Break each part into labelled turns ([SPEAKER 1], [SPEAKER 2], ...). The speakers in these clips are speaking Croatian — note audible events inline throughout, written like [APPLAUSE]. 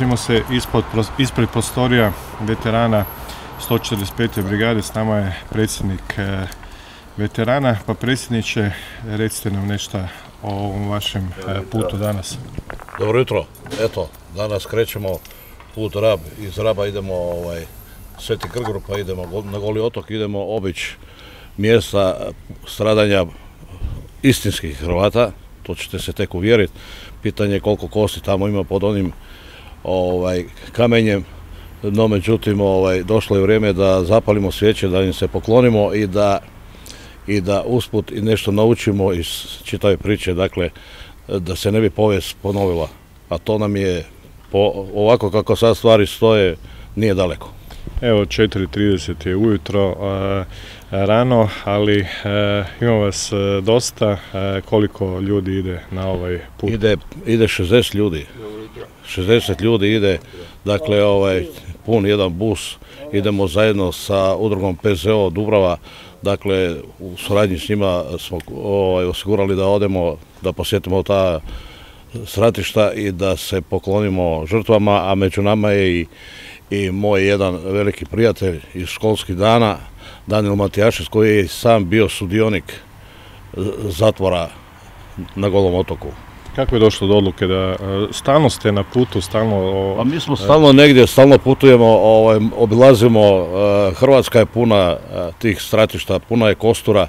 [SPEAKER 1] nalazimo se ispod, ispred prostorija veterana 145. brigade, s nama je predsjednik e, veterana, pa predsjedniče, recite nam nešto o ovom vašem e, putu danas.
[SPEAKER 2] Dobro jutro, eto, danas krećemo put Rab, iz Raba idemo ovaj, Sveti Krgru, pa idemo na Goli otok, idemo obić mjesta stradanja istinskih Hrvata, to ćete se tek uvjeriti. Pitanje je koliko kosti tamo ima pod onim ovaj, kamenjem, no međutim ovaj, došlo je vrijeme da zapalimo svijeće, da im se poklonimo i da, i da usput i nešto naučimo iz čitave priče, dakle da se ne bi povijest ponovila, a to nam je po, ovako kako sad stvari stoje nije daleko.
[SPEAKER 1] Evo 4.30 je ujutro, rano, ali e, ima vas e, dosta. E, koliko ljudi ide na ovaj put?
[SPEAKER 2] Ide, ide 60 ljudi. 60 ljudi ide, dakle ovaj, pun jedan bus. Idemo zajedno sa udrugom PZO Dubrava, dakle u suradnji s njima smo ovaj, osigurali da odemo, da posjetimo ta sratišta i da se poklonimo žrtvama, a među nama je i, i moj jedan veliki prijatelj iz školskih dana, Daniel Matijašec koji je sam bio sudionik zatvora na Golom otoku.
[SPEAKER 1] Kako je došlo do odluke da e, stalno ste na putu, stalno...
[SPEAKER 2] Pa mi smo stalno negdje, stalno putujemo, ovaj, obilazimo, e, Hrvatska je puna e, tih stratišta, puna je kostura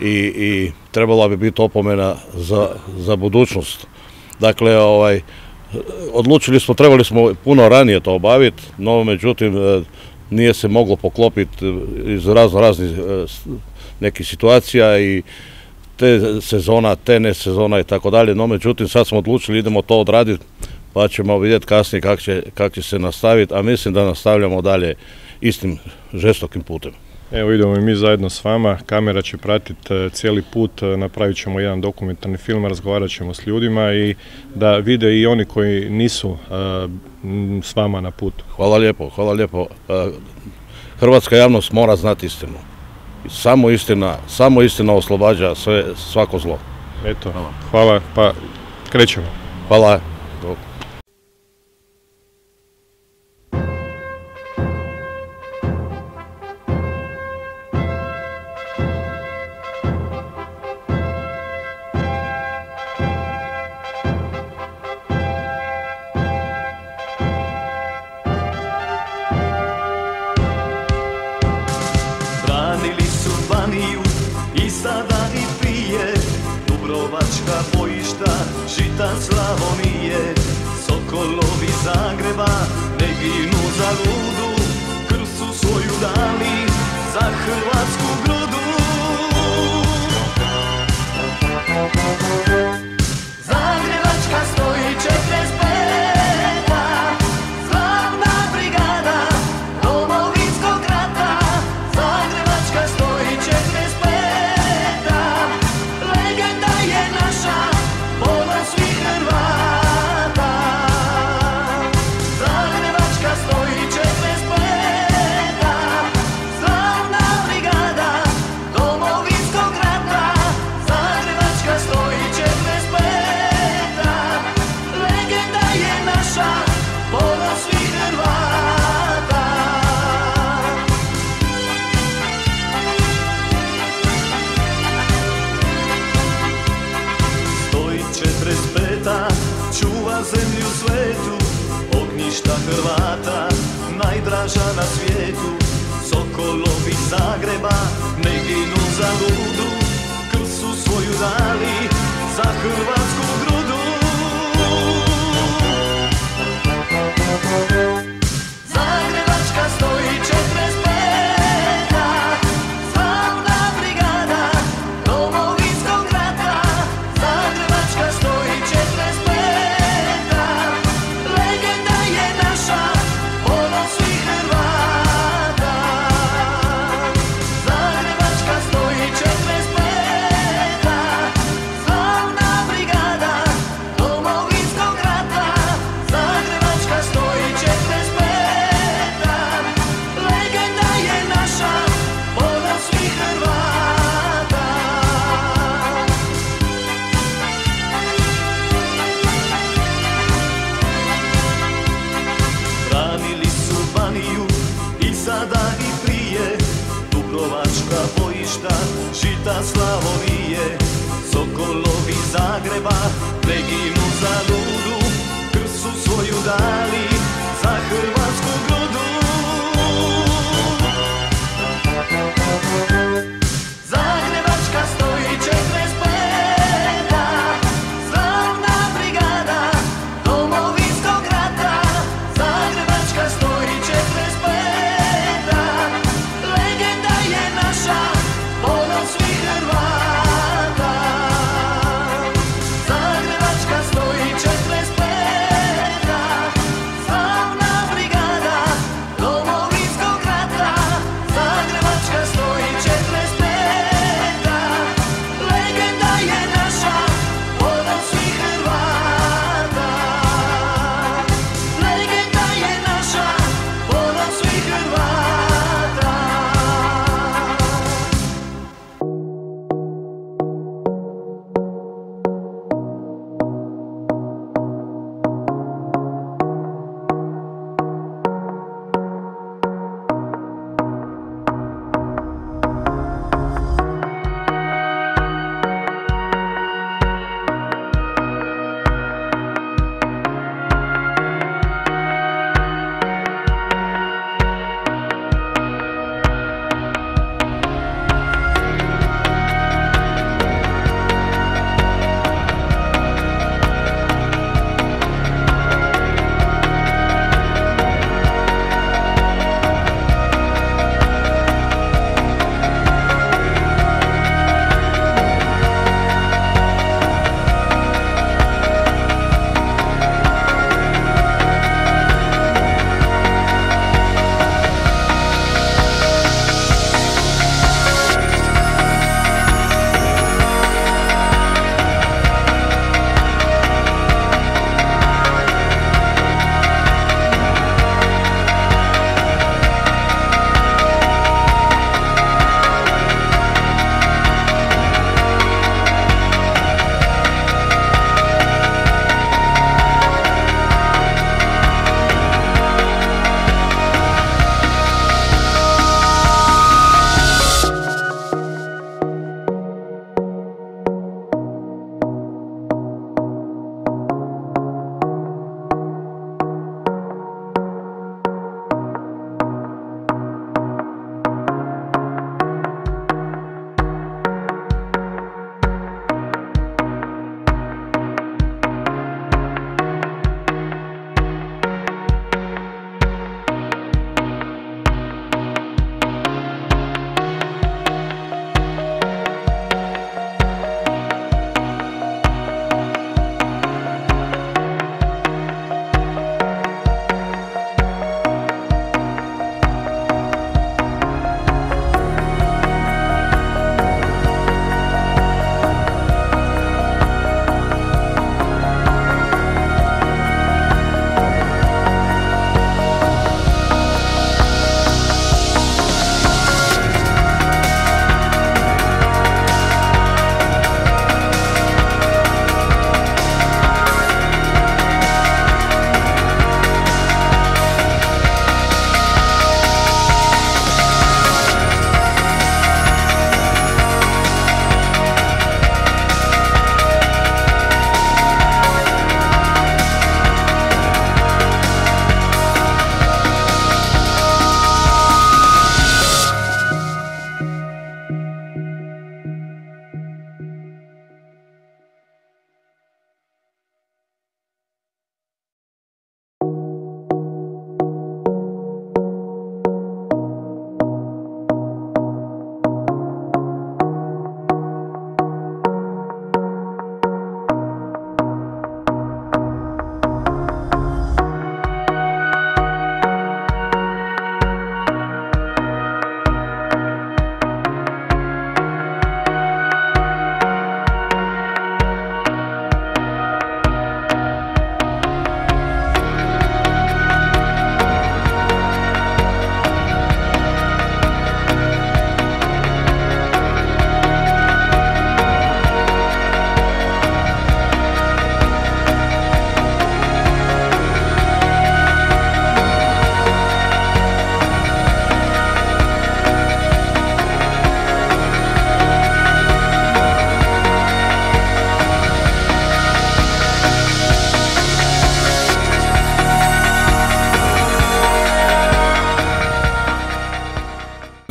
[SPEAKER 2] i, i trebala bi biti opomena za, za budućnost. Dakle, ovaj, odlučili smo, trebali smo puno ranije to obaviti, no međutim nije se moglo poklopiti e, iz razno raznih e, nekih situacija i te sezona, te ne sezona i tako dalje, no međutim sad smo odlučili idemo to odraditi pa ćemo vidjeti kasnije kako će, kak će se nastaviti, a mislim da nastavljamo dalje istim žestokim putem.
[SPEAKER 1] Evo idemo i mi zajedno s vama, kamera će pratiti e, cijeli put, e, napravit ćemo jedan dokumentarni film, razgovarat ćemo s ljudima i da vide i oni koji nisu e, s vama na putu.
[SPEAKER 2] Hvala lijepo, hvala lijepo. Hrvatska javnost mora znati istinu. Samo istina, samo istina oslobađa sve, svako zlo.
[SPEAKER 1] Eto, hvala, pa krećemo.
[SPEAKER 2] Hvala.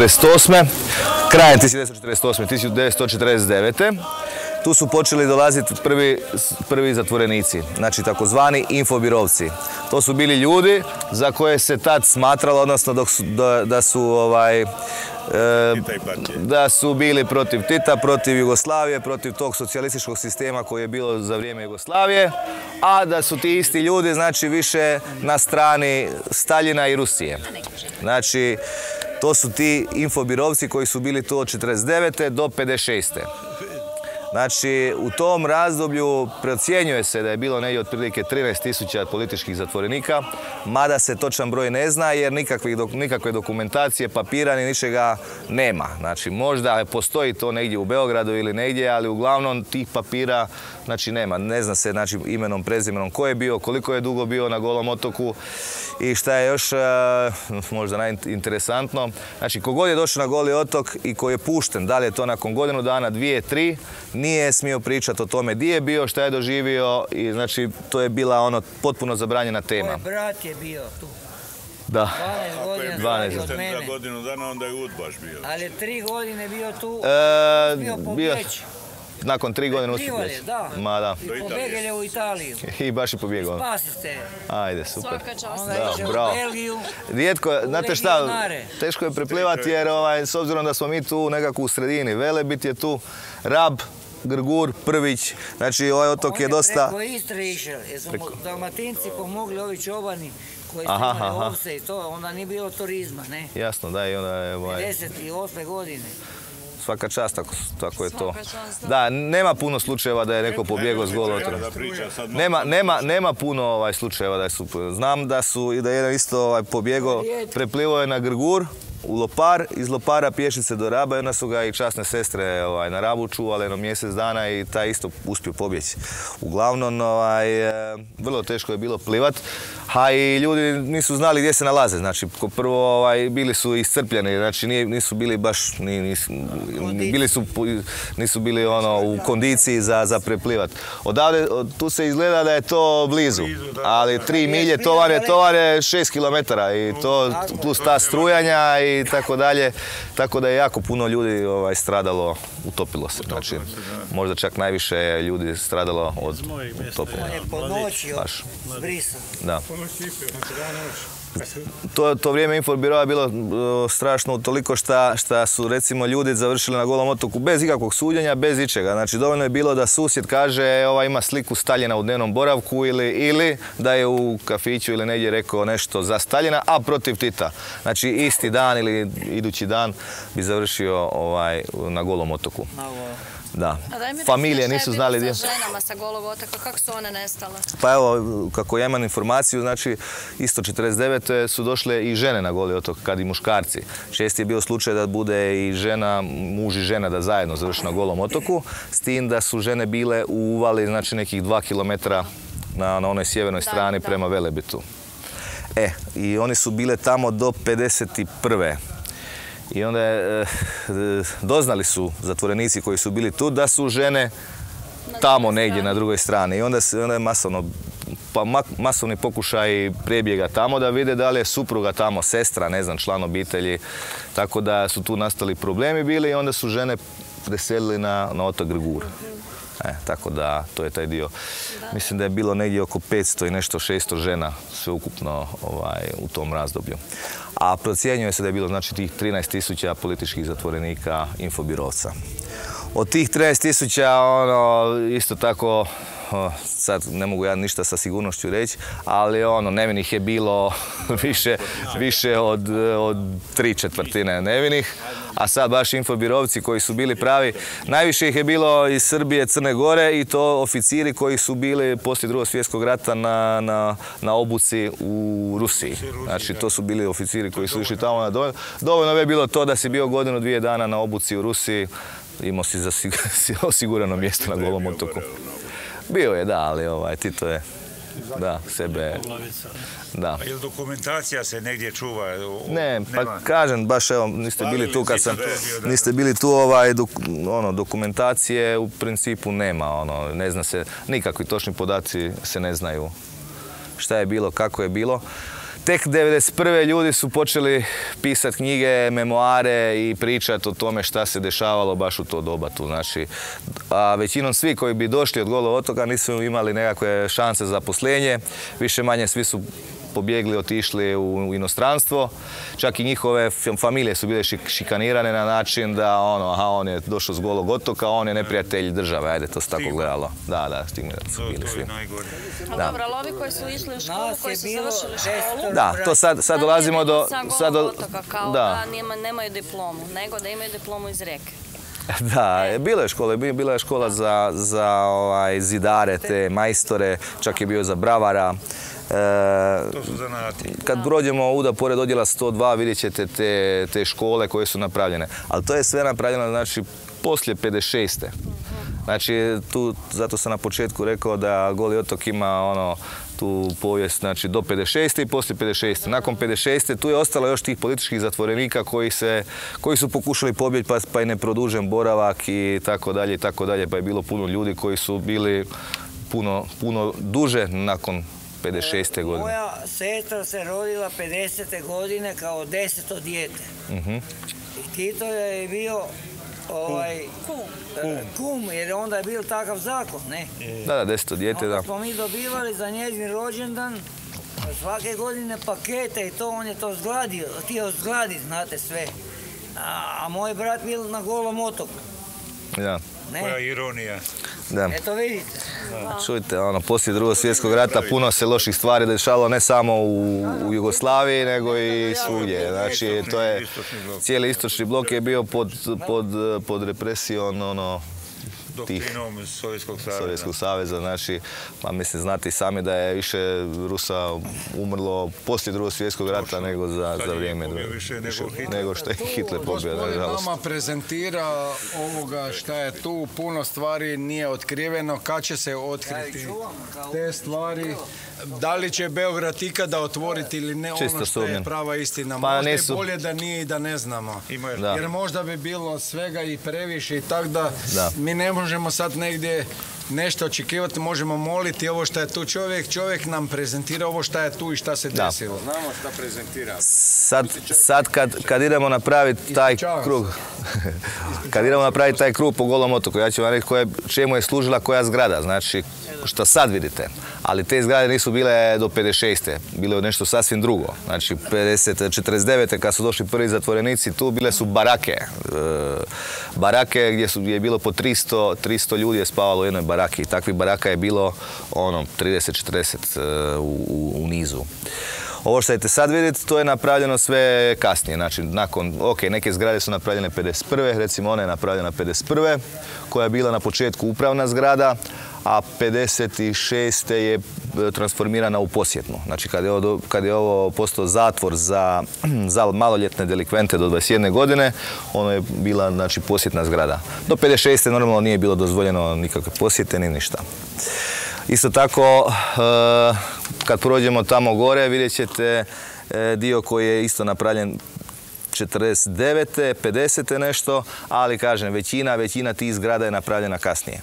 [SPEAKER 3] 1948. Krajem 1948. 1949. Tu su počeli dolaziti prvi, prvi zatvorenici, znači takozvani infobirovci. To su bili ljudi za koje se tad smatralo, odnosno dok su- da, da su ovaj, e, da su bili protiv Tita, protiv Jugoslavije, protiv tog socijalističkog sistema koji je bilo za vrijeme Jugoslavije, a da su ti isti ljudi znači više na strani Staljina i Rusije. Znači, to su ti infobirovci koji su bili tu od 49. do 56. Znači, u tom razdoblju procjenjuje se da je bilo negdje otprilike 13.000 političkih zatvorenika, mada se točan broj ne zna jer nikakvih dok- nikakve dokumentacije, papira ni ničega nema. Znači, možda postoji to negdje u Beogradu ili negdje, ali uglavnom tih papira znači nema. Ne zna se znači, imenom, prezimenom ko je bio, koliko je dugo bio na Golom otoku i šta je još e, možda najinteresantno. Znači, kogod je došao na Goli otok i koji je pušten, da li je to nakon godinu dana, dvije, tri, nije smio pričati o tome di je bio, šta je doživio i znači to je bila ono potpuno zabranjena tema.
[SPEAKER 4] Moj brat je bio tu.
[SPEAKER 3] Da.
[SPEAKER 4] 12 godina
[SPEAKER 3] 12
[SPEAKER 4] stariji od
[SPEAKER 5] Za
[SPEAKER 4] mene.
[SPEAKER 5] godinu dana onda je udbaš bio.
[SPEAKER 4] Ali tri godine bio tu.
[SPEAKER 3] E,
[SPEAKER 4] bio
[SPEAKER 3] bio,
[SPEAKER 4] pobjeći.
[SPEAKER 3] nakon tri godine
[SPEAKER 4] da.
[SPEAKER 3] Ma da.
[SPEAKER 4] I pobjegli je u Italiju.
[SPEAKER 3] I baš je pobjegao.
[SPEAKER 4] Spasite.
[SPEAKER 3] Ajde, super.
[SPEAKER 6] Svaka čast.
[SPEAKER 4] Onda
[SPEAKER 3] Da, bravo.
[SPEAKER 4] Belgiju.
[SPEAKER 3] Rijetko, je- znate šta, teško je preplivati jer ovaj, s obzirom da smo mi tu nekako u sredini, Velebit je tu, Rab, Grgur, Prvić, znači ovaj otok
[SPEAKER 4] On
[SPEAKER 3] je dosta...
[SPEAKER 4] preko Istre išao, jer su Dalmatinci pomogli ovi čobani koji su
[SPEAKER 3] Aha,
[SPEAKER 4] imali
[SPEAKER 3] aha.
[SPEAKER 4] ovce i to, onda nije bilo turizma, ne?
[SPEAKER 3] Jasno, da, i onda je ovaj,
[SPEAKER 4] 58. godine.
[SPEAKER 3] svaka čast ako, tako je to.
[SPEAKER 6] Svaka čast, da.
[SPEAKER 3] Da, nema puno slučajeva da je neko pobjegao s
[SPEAKER 5] sad
[SPEAKER 3] Nema, nema, nema puno ovaj slučajeva da su, znam da su i da je jedan isto ovaj pobjegao, preplivao je na Grgur u Lopar, iz Lopara pješice do Raba i onda su ga i časne sestre ovaj, na Rabu čuvale jedno mjesec dana i taj isto uspio pobjeći. Uglavnom, ovaj, e, vrlo teško je bilo plivat, a i ljudi nisu znali gdje se nalaze. Znači, ko prvo ovaj, bili su iscrpljeni, znači nije- nisu bili baš, ni, nisu, bili su, nisu bili ono u kondiciji za, za preplivat. Odavde, od- tu se izgleda da je to blizu, ali tri milje tovar je, tovar je šest kilometara i to plus ta strujanja i tako dalje, tako da je jako puno ljudi ovaj, stradalo, utopilo se, znači možda čak najviše je ljudi stradalo od
[SPEAKER 4] je po noći
[SPEAKER 3] Baš.
[SPEAKER 4] zbrisan.
[SPEAKER 3] Da. To, to vrijeme Infobiroa je bilo uh, strašno toliko šta su recimo ljudi završili na golom otoku bez ikakvog suđenja, bez ičega. Znači dovoljno je bilo da susjed kaže "E, ova ima sliku Staljina u dnevnom boravku ili, ili da je u kafiću ili negdje rekao nešto za Staljina, a protiv Tita. Znači isti dan ili idući dan bi završio ovaj, na golom otoku. Da.
[SPEAKER 6] A daj mi
[SPEAKER 3] Familije nisu
[SPEAKER 6] bilo
[SPEAKER 3] znali gdje.
[SPEAKER 6] sa ženama sa golog otoka, kako su one nestale?
[SPEAKER 3] Pa evo, kako ja imam informaciju, znači isto 49. su došle i žene na Goli otok, kad i muškarci. Čest je bio slučaj da bude i žena, muž i žena da zajedno završe na Golom otoku, s tim da su žene bile u uvali, znači nekih dva kilometra na, na onoj sjevernoj
[SPEAKER 6] Da,
[SPEAKER 3] strani
[SPEAKER 6] da.
[SPEAKER 3] prema Velebitu. E, i oni su bile tamo do 51. I onda je, [LAUGHS] doznali su zatvorenici koji su bili tu da su žene tamo negdje na drugoj strani. I onda, onda je masovno, pa ma- masovni pokušaj prebjega tamo da vide da li je supruga tamo, sestra, ne znam, član obitelji. Tako da su tu nastali problemi bili i onda su žene preselili na, na otok Grgur. E, tako da, to je taj dio. Mislim da je bilo negdje oko 500 i nešto 600 žena sveukupno ovaj, u tom razdoblju. A procjenjuje se da je bilo znači tih 13.000 političkih zatvorenika infobirovca. Od tih 13.000 ono, isto tako sad ne mogu ja ništa sa sigurnošću reći, ali ono, nevinih je bilo [LAUGHS] više, više od, od tri četvrtine nevinih, a sad baš infobirovci koji su bili pravi, najviše ih je bilo iz Srbije, Crne Gore i to oficiri koji su bili poslije drugog svjetskog rata na, na, na obuci u Rusiji. Znači to su bili oficiri koji su išli tamo na dovoljno. Dovoljno je bilo to da si bio godinu, dvije dana na obuci u Rusiji, imao si [LAUGHS] si osigurano mjesto na golom otoku. Bio je, da, ali ovaj, Tito je, da, sebe, da.
[SPEAKER 7] Jel dokumentacija se negdje čuva? O-
[SPEAKER 3] Ne, pa
[SPEAKER 7] nema?
[SPEAKER 3] kažem, baš evo, niste bili tu kad sam, niste bili tu, ovaj, dok- ono, dokumentacije u principu nema, ono, ne zna se, nikakvi točni podaci se ne znaju šta je bilo, kako je bilo. Tek 91. ljudi su počeli pisati knjige, memoare i pričati o tome šta se dešavalo baš u to doba tu. Znači, a većinom svi koji bi došli od Golog otoka nisu imali nekakve šanse za zaposlenje. Više manje svi su pobjegli, otišli u inostranstvo. Čak i njihove fam- familije su bile šik- šikanirane na način da ono, aha, on je došao s golog otoka, on je neprijatelj države, ajde, to se tako gledalo. Da, da, stigmirani su bili svi. Da.
[SPEAKER 6] dobro, ali ovi koji su išli u školu, koji su završili školu,
[SPEAKER 3] Da, to sad, sad dolazimo do...
[SPEAKER 6] Sa
[SPEAKER 3] Sad
[SPEAKER 6] Golog
[SPEAKER 3] do
[SPEAKER 6] otoka, kao
[SPEAKER 3] da.
[SPEAKER 6] da, nema- nemaju diplomu, nego da imaju diplomu iz Rijeke. [LAUGHS]
[SPEAKER 3] Da, je- bila je škola, bi- bila je škola za, za ovaj, zidare, te majstore, čak je bio za bravara. E,
[SPEAKER 7] To su zanati.
[SPEAKER 3] kad prođemo ovuda pored odjela 102 vidjet ćete te, te škole koje su napravljene. Ali to je sve napravljeno znači poslije 56. Znači tu, zato sam na početku rekao da Goli otok ima ono tu povijest znači do 56. i poslije 56. Nakon 56. tu je ostalo još tih političkih zatvorenika koji, se, koji su pokušali pobjeći pa, pa je neprodužen boravak i tako dalje i tako dalje. Pa je bilo puno ljudi koji su bili puno, puno duže nakon 56. godine.
[SPEAKER 4] Moja sestra se rodila 50. godine kao deseto dijete.
[SPEAKER 3] Mhm.
[SPEAKER 4] I Tito je bio ovaj, e, kum, jer onda je bio takav zakon, ne?
[SPEAKER 3] Da, da, deseto dijete,
[SPEAKER 4] Onda
[SPEAKER 3] da.
[SPEAKER 4] smo mi dobivali za njezin rođendan svake godine pakete i to on je to zgladio, htio zgladit, znate sve. A, a moj brat bio na golom otoku,
[SPEAKER 3] Da,
[SPEAKER 7] Koja
[SPEAKER 4] ne?
[SPEAKER 7] ironija.
[SPEAKER 3] da.
[SPEAKER 4] Eto vidite.
[SPEAKER 3] Čujte, ono, poslije drugog svjetskog rata puno se loših stvari dešavalo ne samo u, u Jugoslaviji, nego i svugdje. Znači, to je, cijeli istočni blok je bio pod, pod, pod represijom, ono,
[SPEAKER 7] Doktrinom Sovjetskog saveza.
[SPEAKER 3] Sovjetskog saveza, znači, pa mislim, znate i sami da je više Rusa umrlo poslije drugog svjetskog rata nego za,
[SPEAKER 7] Sad
[SPEAKER 3] za
[SPEAKER 7] je
[SPEAKER 3] vrijeme
[SPEAKER 7] više nego
[SPEAKER 3] više-
[SPEAKER 7] Hitler.
[SPEAKER 3] nego što je Hitler pobio,
[SPEAKER 8] Gospodin
[SPEAKER 3] nažalost.
[SPEAKER 8] nama prezentira ovoga šta je tu, puno stvari nije otkriveno, kad će se otkriti te stvari, da li će Beograd ikada otvoriti ili ne, ono što je prava istina.
[SPEAKER 3] Pa
[SPEAKER 8] možda
[SPEAKER 3] nisu.
[SPEAKER 8] je bolje da nije i da ne znamo.
[SPEAKER 3] Da.
[SPEAKER 8] Jer možda bi bilo svega i previše i tako da,
[SPEAKER 3] Da.
[SPEAKER 8] mi ne možemo sad negdje nešto očekivati, možemo moliti ovo što je tu čovjek, čovjek nam prezentira ovo šta je tu i šta se
[SPEAKER 3] Da.
[SPEAKER 8] desilo. Znamo šta prezentira.
[SPEAKER 3] Sad, sad kad, kad idemo napraviti taj krug, [LAUGHS] kad idemo napraviti taj krug po golom otoku, ja ću vam reći koje, čemu je služila koja zgrada, znači što sad vidite. Ali te zgrade nisu bile do 56. Bilo je nešto sasvim drugo. Znači 50. 49. kad su došli prvi zatvorenici, tu bile su barake. E, barake gdje, su, gdje je bilo po 300, 300 ljudi je spavalo u jednoj baraki. Takvih baraka je bilo ono 30-40 e, u, u, u nizu. Ovo što ćete sad vidjeti, to je napravljeno sve kasnije. Znači, nakon, ok, neke zgrade su napravljene 51. Recimo, ona je napravljena 51. koja je bila na početku upravna zgrada, a 56. je e, transformirana u posjetnu. Znači, kad je ovo, kad je ovo postao zatvor za, [CLEARS THROAT] za maloljetne delikvente do 21 godine, ono je bila znači, posjetna zgrada. Do 56. normalno nije bilo dozvoljeno nikakve posjete ni ništa. Isto tako, e, kad prođemo tamo gore, vidjet ćete e, dio koji je isto napravljen 49. 50. nešto, ali kažem, većina, većina tih zgrada je napravljena kasnije.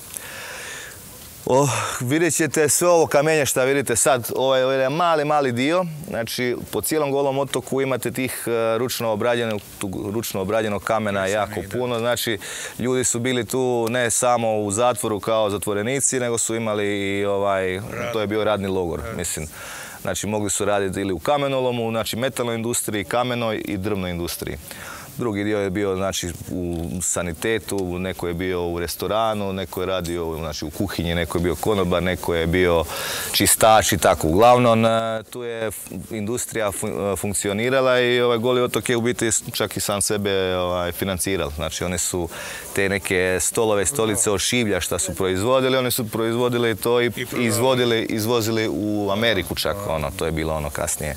[SPEAKER 3] O, vidjet ćete sve ovo kamenje što vidite sad, ovaj, ovaj mali, mali dio, znači po cijelom golom otoku imate tih e, ručno obrađenog, ručno obrađenog kamena jako puno, znači ljudi su bili tu ne samo u zatvoru kao zatvorenici, nego su imali i ovaj, to je bio radni logor, mislim. Znači mogli su raditi ili u kamenolomu, znači metalnoj industriji, kamenoj i drvnoj industriji. Drugi dio je bio znači, u sanitetu, neko je bio u restoranu, neko je radio znači, u kuhinji, neko je bio konobar, neko je bio čistač i tako. Uglavnom, e, tu je industrija e, funkcionirala i ovaj Goli otok je u biti čak i sam sebe ovaj, financirao. Znači oni su te neke stolove, stolice od šivlja što su proizvodili, oni su proizvodili to i izvodili, izvozili u Ameriku čak. Ono, to je bilo ono kasnije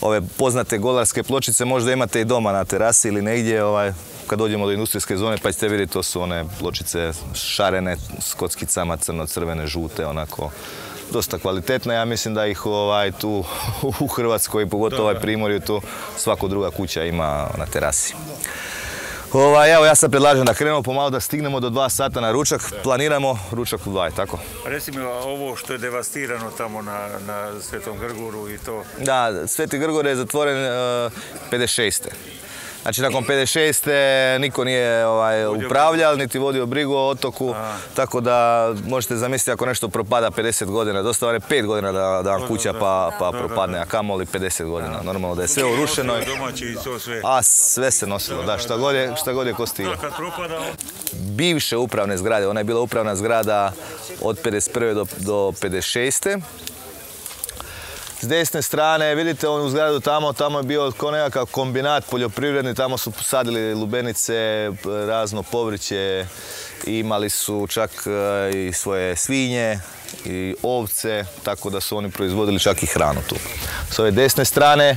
[SPEAKER 3] ove poznate golarske pločice možda imate i doma na terasi ili negdje ovaj, kad dođemo do industrijske zone pa ćete vidjeti to su one pločice šarene s kockicama crno-crvene, žute, onako dosta kvalitetne. Ja mislim da ih ovaj, tu [LAUGHS] u Hrvatskoj, pogotovo ovaj primorju, tu svako druga kuća ima na terasi. Ovaj, evo ja sad predlažem da krenemo pomalo da stignemo do dva sata na ručak. Planiramo ručak u dva, je tako?
[SPEAKER 7] Reci mi ovo što je devastirano tamo na, na Svetom Grguru i to.
[SPEAKER 3] Da, Sveti Grgor je zatvoren e, 56. Znači nakon 56. niko nije ovaj, upravljal, niti vodio brigu o otoku, tako da možete zamisliti ako nešto propada 50 godina, dosta vam je 5 godina da, da vam kuća pa, pa propadne, a kamoli 50 godina. Normalno da je sve urušeno. A sve se nosilo, da, šta god je, šta god je ko stigao.
[SPEAKER 7] Propada,
[SPEAKER 3] bivše upravne zgrade. Ona je bila upravna zgrada od 51. do, do 56. S desne strane, vidite onu zgradu tamo, tamo je bio kao nekakav kombinat poljoprivredni, tamo su sadili lubenice, razno povrće, imali su čak e, i svoje svinje i ovce, tako da su oni proizvodili čak i hranu tu. S ove desne strane,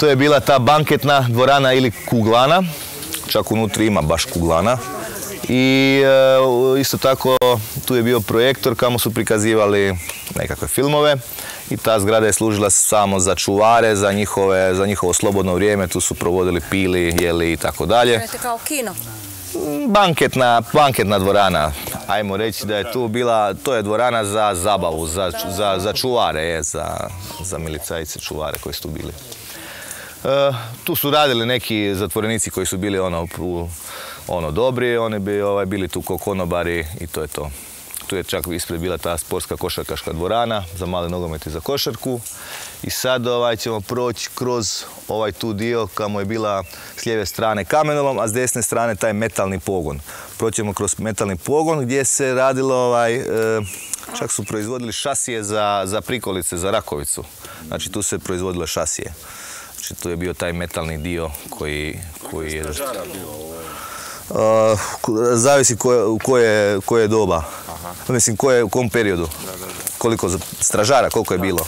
[SPEAKER 3] to je bila ta banketna dvorana ili kuglana, čak unutri ima baš kuglana. I e, isto tako tu je bio projektor kamo su prikazivali nekakve filmove i ta zgrada je služila samo za čuvare, za, njihove, za njihovo slobodno vrijeme, tu su provodili pili, jeli i tako dalje.
[SPEAKER 6] Kao kino.
[SPEAKER 3] Banketna, banketna dvorana, ajmo reći da je tu bila, to je dvorana za zabavu, za, za, za čuvare, je, za, za milicajce čuvare koji su tu bili. E, tu su radili neki zatvorenici koji su bili ono, u- ono dobri, oni bi ovaj, bili tu ko konobari i to je to. Tu je čak ispred bila ta sportska košarkaška dvorana za male nogomet i za košarku. I sad ovaj, ćemo proći kroz ovaj tu dio kamo je bila s lijeve strane kamenolom, a s desne strane taj metalni pogon. Proćemo kroz metalni pogon gdje se radilo, ovaj, e, čak su proizvodili šasije za, za prikolice, za rakovicu. Znači tu se proizvodile šasije. Znači tu je bio taj metalni dio koji, koji je... Uh, zavisi koje, u koje, koje doba. Mislim, koje, u kom periodu. Koliko za- stražara, koliko je bilo.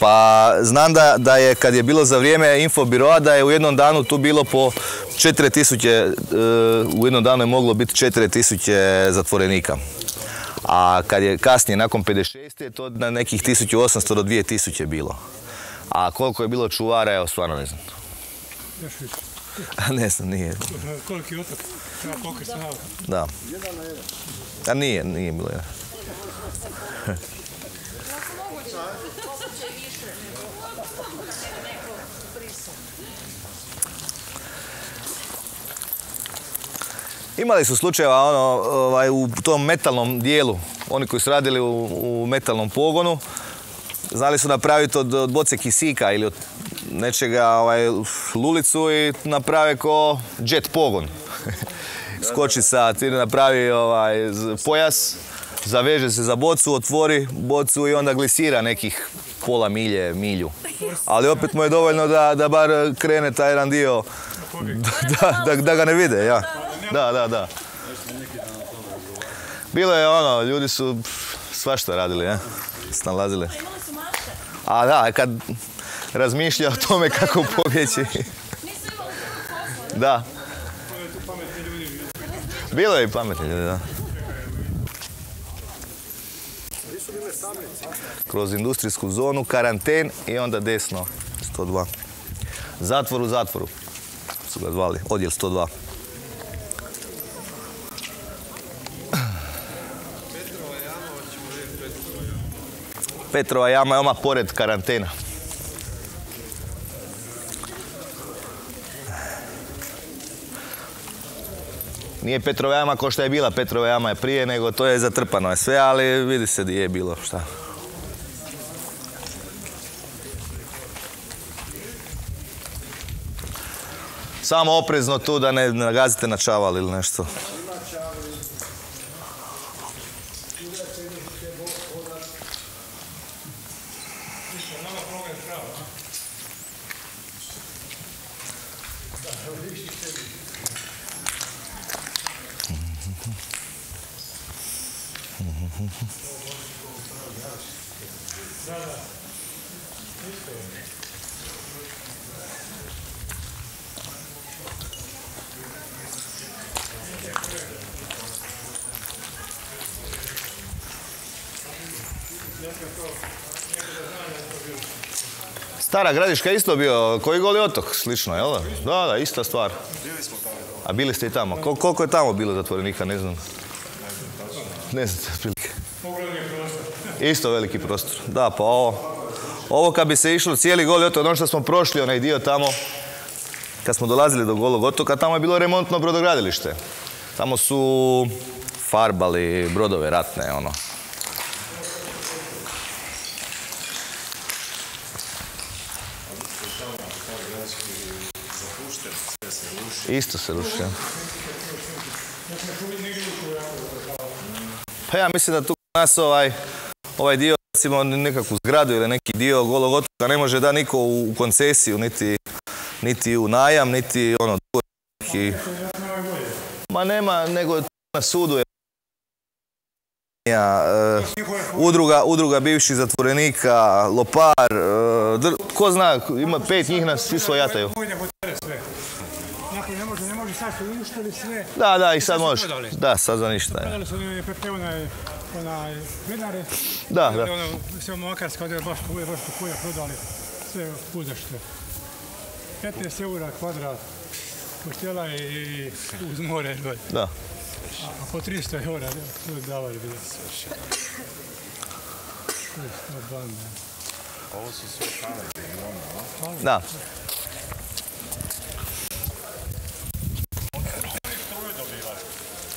[SPEAKER 3] Pa znam da, da je kad je bilo za vrijeme infobiroa da je u jednom danu tu bilo po 4000, uh, u jednom danu je moglo biti 4000 zatvorenika. A kad je kasnije, nakon 56. je to na nekih 1800 do 2000 bilo. A koliko je bilo čuvara, evo stvarno ne znam. [LAUGHS] ne znam, nije.
[SPEAKER 1] Koliki otok? Treba pokrit
[SPEAKER 3] Da. A nije, nije bilo. Ja. [LAUGHS] Imali su slučajeva ono, ovaj, u tom metalnom dijelu, oni koji su radili u, u metalnom pogonu, znali su napraviti od, od boce kisika ili od nečega ovaj, lulicu i naprave ko jet pogon. [LAUGHS] Skoči sa, ti napravi ovaj, pojas, zaveže se za bocu, otvori bocu i onda glisira nekih pola milje, milju. Ali opet mu je dovoljno da, da bar krene taj jedan dio, da, da, da ga ne vide, ja. Da, da, da. Bilo je ono, ljudi su pff, svašta radili, ja. Snalazili. A da, kad razmišlja o tome kako pobjeći. Da. Bilo je i pametni ljudi, da. Kroz industrijsku zonu, karanten i onda desno 102. Zatvor u zatvoru su ga zvali, odjel 102. Petrova jama je oma pored karantena. Nije Petrova jama kao što je bila, Petrova jama je prije, nego to je zatrpano je sve, ali vidi se di je bilo šta. Samo oprezno tu da ne nagazite na čaval ili nešto. Stara Gradiška isto bio, koji goli otok, slično, jel da? Da, da, ista stvar.
[SPEAKER 5] Bili smo tamo.
[SPEAKER 3] A bili ste i tamo. Kol- koliko je tamo bilo zatvorenika, ne znam. Ne znam, [LAUGHS] otprilike. Isto veliki prostor. Da, pa ovo, ovo kad bi se išlo cijeli goli otok, ono što smo prošli, onaj dio tamo, kad smo dolazili do golog otoka, tamo je bilo remontno brodogradilište. Tamo su farbali brodove ratne, ono. Isto se ruši. ja. Pa ja mislim da tu nas ovaj, ovaj dio, recimo nekakvu zgradu ili neki dio golog otoka ne može da niko u, koncesiju, niti, niti u najam, niti ono neki... Ma nema, nego na sudu je e, udruga, udruga bivših zatvorenika, Lopar, e, ko zna, ima pet njih nas svi svojataju.
[SPEAKER 9] Vojne hotele sve. Nakon ne može, ne može, sad su uništili sve.
[SPEAKER 3] Da, da, i sad možeš. Da, sad za ništa.
[SPEAKER 9] Prodali su onaj, vinare.
[SPEAKER 3] Da,
[SPEAKER 9] Ono,
[SPEAKER 3] da.
[SPEAKER 9] Ono, sve Makarska, ovdje je baš kuja, baš kuja prodali. Sve uzašto. 15 eura kvadrat. Postela i, uz more.
[SPEAKER 3] Da.
[SPEAKER 9] A, po 300 eura davali.
[SPEAKER 5] Ovo su sve kanali.
[SPEAKER 3] Da.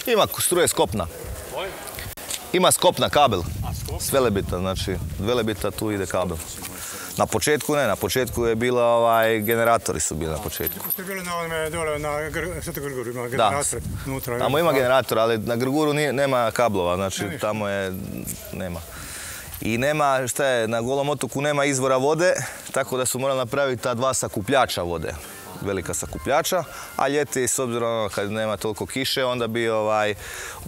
[SPEAKER 3] Ima struje skopna. Ima skopna kabel. S Velebita, znači Velebita tu ide kabel. Na početku ne, na početku je bila ovaj, generatori su bili na početku.
[SPEAKER 9] Ste bili na ovome dole na Gr- Svetom Grgoru, ima generator unutra.
[SPEAKER 3] Tamo ima generator, ali na Grguru nije, nema kablova, znači tamo je, nema. I nema, šta je, na Golom otoku nema izvora vode, tako da su morali napraviti ta dva sakupljača vode. Velika sakupljača, a ljeti s obzirom kad nema toliko kiše, onda bi ovaj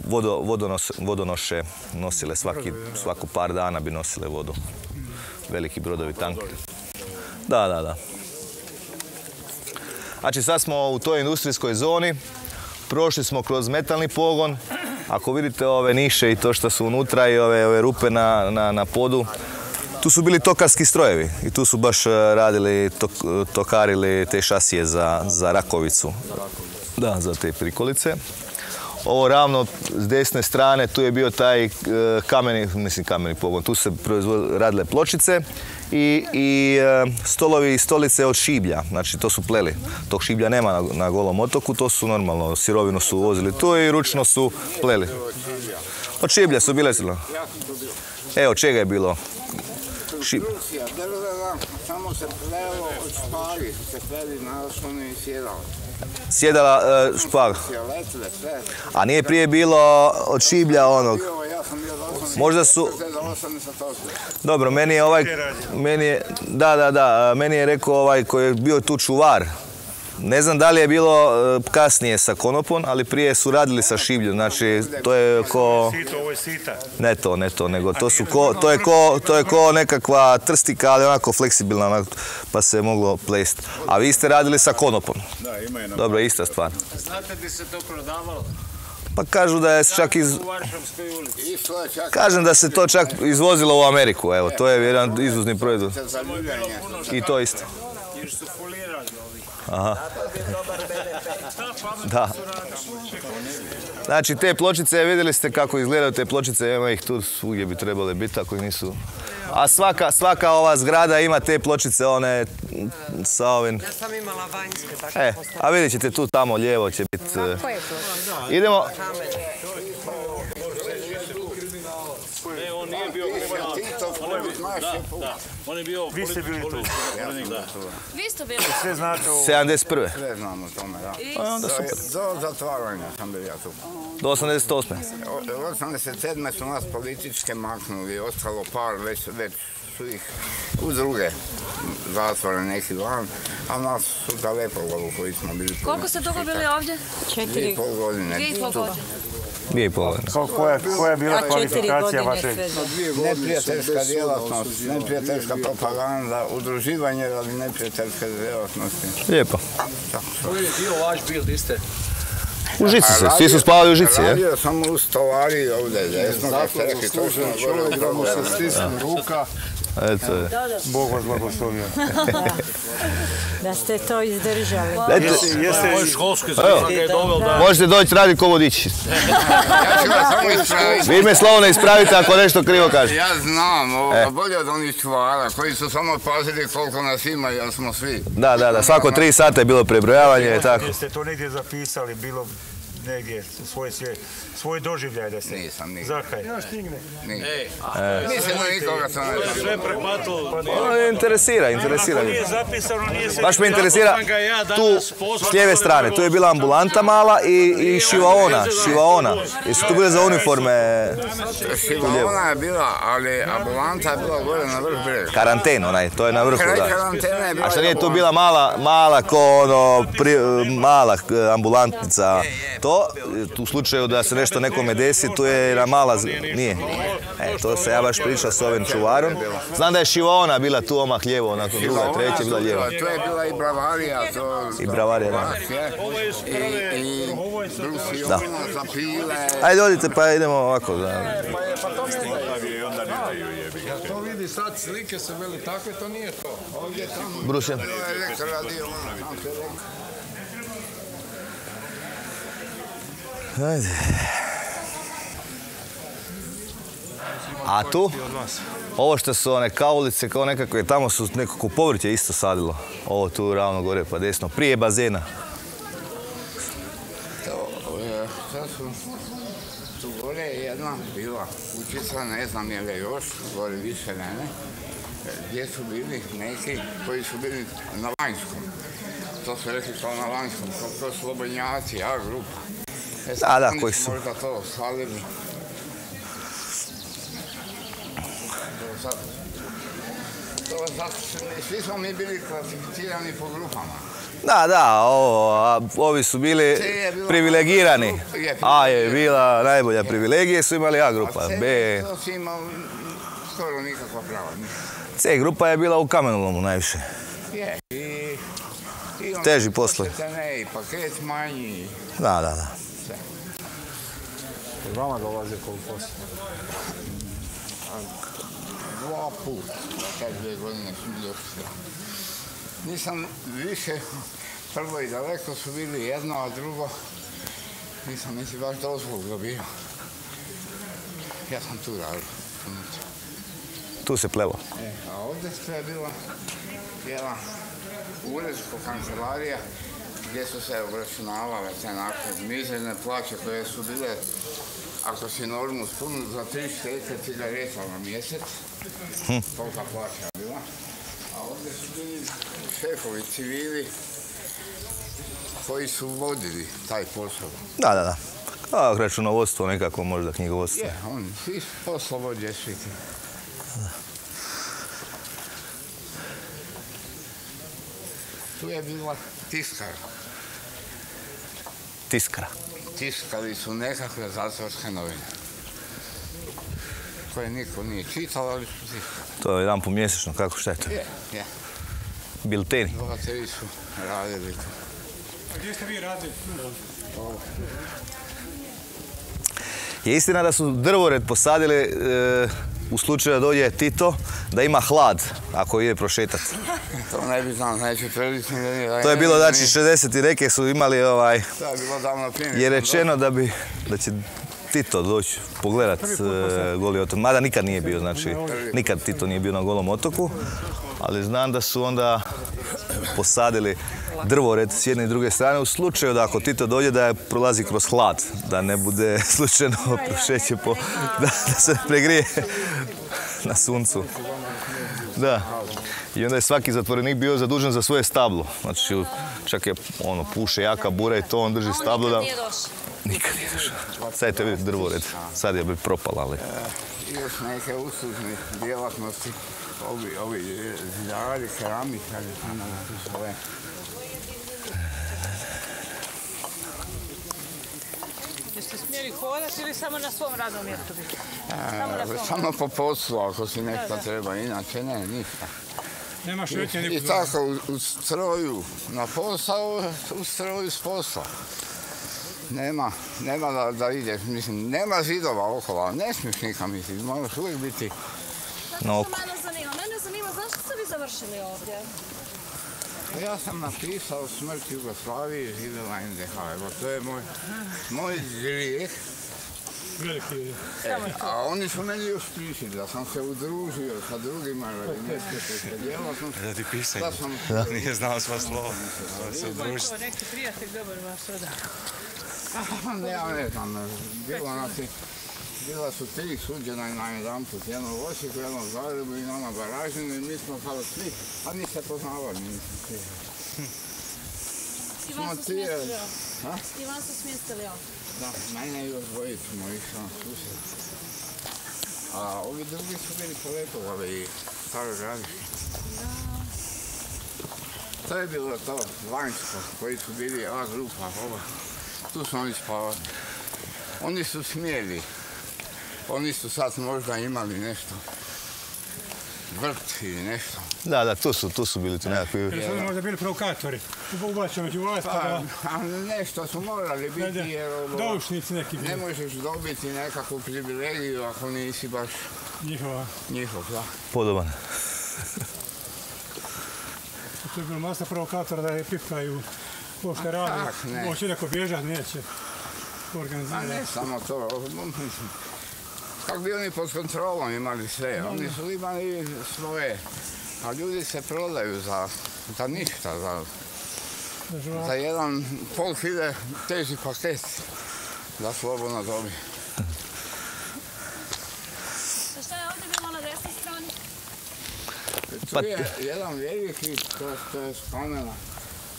[SPEAKER 3] vodo, vodonos, vodonoše nosile svaki, svaku par dana bi nosile vodu. Veliki brodovi tanki. Da, da, da. Znači sad smo u toj industrijskoj zoni, prošli smo kroz metalni pogon, ako vidite ove niše i to što su unutra i ove, ove rupe na, na, na podu, tu su bili tokarski strojevi i tu su baš e, radili, tok, tokarili te šasije za, za rakovicu. Da, za te prikolice. Ovo ravno s desne strane, tu je bio taj e, kameni, mislim kameni pogon, tu se radile pločice i, i e, stolovi i stolice od šiblja, znači to su pleli. Tog šiblja nema na, golom otoku, to su normalno, sirovinu su uvozili tu i ručno su pleli. Od šiblja su bile zelo. Evo, čega je bilo? Ši-
[SPEAKER 10] Rusija drvena, samo se plelo od špagi, se pleli na osnovnu i.
[SPEAKER 3] Sjedala e.
[SPEAKER 10] Letve, sve.
[SPEAKER 3] A nije prije bilo od šiblja onog.
[SPEAKER 10] Bio, ja sam bio do 80.
[SPEAKER 3] Možda su-
[SPEAKER 10] Do 88.
[SPEAKER 3] Dobro, meni je ovaj, meni je, da, da, da, meni je rekao ovaj koji je bio tu čuvar. Ne znam da li je bilo e, kasnije sa konopom, ali prije su radili sa šibljom, znači to je ko,
[SPEAKER 7] Sito, ovo je sita.
[SPEAKER 3] ne to, ne to, nego to su ko, to je ko, to je ko nekakva trstika, ali onako fleksibilna, onako, pa se je moglo plest. A vi ste radili sa konopom.
[SPEAKER 5] Da, ima je na
[SPEAKER 3] Dobro, ista stvar.
[SPEAKER 10] Znate di se to prodavalo?
[SPEAKER 3] Pa kažu da je čak iz, kažem da se to čak izvozilo u Ameriku, evo, to je jedan izvozni proizvod. I to isto.
[SPEAKER 10] Jer su folirali ovi.
[SPEAKER 3] Aha. Da. Znači te pločice, vidjeli ste kako izgledaju te pločice, ima ih tu svugdje bi trebale biti ako ih nisu. A svaka, svaka ova zgrada ima te pločice, one sa ovim.
[SPEAKER 11] Ja sam imala vanjske, tako
[SPEAKER 3] E, a vidjet ćete tu tamo lijevo će biti. e,
[SPEAKER 11] Ko je to?
[SPEAKER 3] Idemo,
[SPEAKER 10] On nije bio je
[SPEAKER 2] On je bio
[SPEAKER 7] Vi ste bili tu.
[SPEAKER 6] Vi ste bili.
[SPEAKER 7] Sve znate o...
[SPEAKER 3] 71.
[SPEAKER 10] Sve znam o tome, da.
[SPEAKER 3] A onda
[SPEAKER 10] Do-
[SPEAKER 3] super.
[SPEAKER 10] Do zatvaranja sam bio ja tu.
[SPEAKER 3] Do 88.
[SPEAKER 10] O- 87. su nas političke maknuli, ostalo par, već, već su ih u druge zatvore neki van, a nas su za Lepoglavu koji smo bili.
[SPEAKER 6] Koliko ste dugo bili ovdje?
[SPEAKER 10] Dvije i pol godine.
[SPEAKER 6] Dvije i pol godine.
[SPEAKER 3] Dvije i pol godine.
[SPEAKER 7] Ko- Koja, je bila
[SPEAKER 11] A četiri
[SPEAKER 7] kvalifikacija vaše?
[SPEAKER 10] Neprijateljska djelatnost, neprijateljska propaganda, udruživanje radi neprijateljske djelatnosti.
[SPEAKER 3] Lijepo.
[SPEAKER 12] Koji je dio vaš bil, di ste?
[SPEAKER 3] U žici se, svi su spavali u žici, je?
[SPEAKER 10] Radio sam u stovari ovdje, desno, kako ste rekli, točno,
[SPEAKER 8] čovjek da mu se stisne ruka,
[SPEAKER 3] Eto je.
[SPEAKER 1] Bog vas blagoslovio. [LAUGHS]
[SPEAKER 13] da ste to izdržali.
[SPEAKER 3] Eto,
[SPEAKER 2] Moj školski ga je doveo da...
[SPEAKER 3] možete doći raditi ko vodiči. [LAUGHS]
[SPEAKER 10] Ja ću vas samo ispraviti.
[SPEAKER 3] Vi me slovno ispravite ako nešto krivo kažete.
[SPEAKER 10] Ja znam,
[SPEAKER 3] E.
[SPEAKER 10] bolje od onih čuvara koji su samo pazili koliko nas ima, jer smo svi.
[SPEAKER 3] Da, da, da, svako tri sata je bilo prebrojavanje i tako.
[SPEAKER 7] Jeste to negdje zapisali, bilo negdje svoj, svoj, svoj doživljaj da ste...
[SPEAKER 10] Nisam nikad.
[SPEAKER 7] Zakaj?
[SPEAKER 9] Ja stigne.
[SPEAKER 10] Mislim da nikoga sam ne znam.
[SPEAKER 2] Sve prehvatilo.
[SPEAKER 3] Ono me interesira, interesira
[SPEAKER 7] Ako nije zapisano, nije se...
[SPEAKER 3] Baš me interesira tu s lijeve strane, tu je bila ambulanta mala i, i šivaona, šivaona. Jesu tu bile za uniforme
[SPEAKER 10] Šivaona je bila, ali ambulanta je bila gore na vrh brega.
[SPEAKER 3] karanten onaj, to je na vrhu, da.
[SPEAKER 10] karantene je bila
[SPEAKER 3] A što nije tu bila mala, mala ko ono, pri, mala ambulantnica, to, u slučaju da se nešto nekome desi, tu je na mala, nije. E, to se ja baš pričao s ovim čuvarom. Znam da je šivaona bila tu omah lijevo, onako druga, treća, bila lijevo.
[SPEAKER 10] To je bila i bravarija. To,
[SPEAKER 3] I bravarija, da.
[SPEAKER 10] I, i pile.
[SPEAKER 3] Ajde, odite pa idemo ovako. Da.
[SPEAKER 8] Ja to vidi sad slike se veli takve, to nije to. Ovdje je tamo.
[SPEAKER 10] Elektroradio, ono, tam se rekao.
[SPEAKER 3] Ajde. A tu? Ovo što su one kaulice, kao nekakve, tamo su nekako povrće isto sadilo. Ovo tu ravno gore pa desno, prije bazena.
[SPEAKER 10] To, e, su tu gore je jedna bila kućica, ne znam je li još, gore više ne, ne, gdje su bili neki koji su bili na vanjskom. To su rekli kao na vanjskom, to slobodnjaci, A grupa.
[SPEAKER 3] Da, da, koji su.
[SPEAKER 10] Možda to sad, svi smo mi bili klasificirani po grupama.
[SPEAKER 3] Da, da, ovo, a ovi su bili privilegirani. A je bila najbolja privilegija, su imali A grupa.
[SPEAKER 10] A
[SPEAKER 3] B,
[SPEAKER 10] skoro nikakva prava.
[SPEAKER 3] C grupa je bila u kamenolomu najviše.
[SPEAKER 10] Je, i, i onda
[SPEAKER 3] Teži poslovi.
[SPEAKER 10] Ne, i paket manji.
[SPEAKER 3] Da, da, da.
[SPEAKER 10] Sve.
[SPEAKER 5] Vama dolaze koliko poslije.
[SPEAKER 10] Dva puta, te dvije godine bio sve. Nisam više, prvo i daleko su bili jedno, a drugo nisam niti baš dozvolu dobio. Ja sam tu radio.
[SPEAKER 3] Tu se plevo.
[SPEAKER 10] E, a ovdje sve je bila jedna uredsko kancelarija gdje su se obračunavale te nakon mizerne plaće koje su bile ako si normu spunu za tri štete cigareta na mjesec,
[SPEAKER 3] Hm.
[SPEAKER 10] tolika plaća je bila. A ovdje su bili šefovi civili koji su vodili taj posao.
[SPEAKER 3] Da, da, da. Kao računovodstvo nekako, možda knjigovodstvo.
[SPEAKER 10] Je, oni svi poslovođe svi ti. Tu je bila tiskara.
[SPEAKER 3] Tiskara.
[SPEAKER 10] Tiskali su nekakve zatvorske novine. Koje niko nije čitao, ali su tiskali.
[SPEAKER 3] To je jedan po mjesečno, kako šta je to?
[SPEAKER 10] Je, je.
[SPEAKER 3] Bilteni.
[SPEAKER 10] Bogateri su radili to.
[SPEAKER 9] A gdje ste vi radili?
[SPEAKER 3] Je istina da su drvored posadili e, u slučaju da dođe Tito, da ima hlad ako ide prošetati.
[SPEAKER 10] To ne bi znam, neću da nije-
[SPEAKER 3] To je bilo, znači,
[SPEAKER 10] ne-
[SPEAKER 3] 60 reke su imali ovaj,
[SPEAKER 10] To je bilo davno prije.
[SPEAKER 3] je rečeno da bi, da će Tito doći pogledat e, Goli otok. Mada nikad nije bio, znači, nikad Tito nije bio na Golom otoku, ali znam da su onda posadili drvored s jedne i druge strane u slučaju da ako Tito dođe da je prolazi kroz hlad, da ne bude [LAUGHS] slučajno prošeće po, [LAUGHS] da, da se pregrije na suncu. Da. I onda je svaki zatvorenik bio zadužen za svoje stablo. Znači, čak je ono, puše jaka bura i to, on drži stablo da...
[SPEAKER 6] Nije došao.
[SPEAKER 3] Nikad nije došao. Sad je to vidjeti drvored. Sad je bi propala, ali...
[SPEAKER 10] I još neke uslužne djelatnosti. Ovi, ovi zidari, keramičari, tamo tu su ove.
[SPEAKER 13] Jeste smjeli hodati ili samo na svom radnom mjestu biti?
[SPEAKER 10] E, Samo po poslu, ako si nešto treba, inače ne, ništa.
[SPEAKER 9] Nema šetnje
[SPEAKER 10] I
[SPEAKER 9] nikud.
[SPEAKER 10] tako u, u stroju na posao, u stroju s posla. Nema, nema da, da ideš, mislim, nema zidova okolo, ne smiješ nikam ići, moraš uvijek biti
[SPEAKER 3] Na oko.
[SPEAKER 6] Mene zanima, mene završili ovdje?
[SPEAKER 10] Ja sam napisao smrt Jugoslavije, živjela NDH. Evo, to je moj, moj grijeh.
[SPEAKER 9] Veliki je.
[SPEAKER 10] E, a oni su meni još pisali da sam se udružio sa drugima.
[SPEAKER 14] Da ti pisanje.
[SPEAKER 10] Da sam...
[SPEAKER 14] Da. Nije znao sva slova. Da se udružiti.
[SPEAKER 13] neki prijatelj dobar vaš sada. [LAUGHS]
[SPEAKER 10] Ne, ja ne znam, bilo nas je, bila su tri suđena na jedan put, jedno u Osijeku, jedno u Zagrebu i ono Varaždinu i mi smo kao svi, a ni se poznavali, nismo svi.
[SPEAKER 6] I vas su
[SPEAKER 10] Smo ti,
[SPEAKER 6] smjestili? I vas su smjestili ovdje?
[SPEAKER 10] Da, mene i još dvojicu mojih sam susjed. A ovi drugi su bili poletovali i staro gradište. To je bilo to, vanjsko, koji su bili A grupa, ova. Tu su oni spavali. Oni su smjeli. Oni su sad možda imali nešto. Vrt ili nešto.
[SPEAKER 3] Da, da, tu su, tu su bili tu nekakvi...
[SPEAKER 9] Jer su oni možda bili provokatori. Ubačeno među vas pa da...
[SPEAKER 10] Pa, a nešto su morali biti
[SPEAKER 9] da.
[SPEAKER 10] jer ovo,
[SPEAKER 9] Doušnici neki
[SPEAKER 10] ne
[SPEAKER 9] bili.
[SPEAKER 10] možeš dobiti nekakvu privilegiju ako nisi baš
[SPEAKER 9] Njihova.
[SPEAKER 10] njihov, da.
[SPEAKER 3] Podoban.
[SPEAKER 9] Tu je bilo masa provokatora da je pipkaju ko što radi.
[SPEAKER 10] tak, ne.
[SPEAKER 9] Hoće neko bježat, neće.
[SPEAKER 10] A
[SPEAKER 9] Organizirati.
[SPEAKER 10] ne samo to, kako bi oni pod kontrolom imali sve, oni su imali svoje, a ljudi se prodaju za, za ništa, za, za jedan pol hile teži paket da slobodno dobi.
[SPEAKER 6] A šta je ovdje bilo na desnoj strani?
[SPEAKER 10] Tu je jedan veliki, to, to je spomena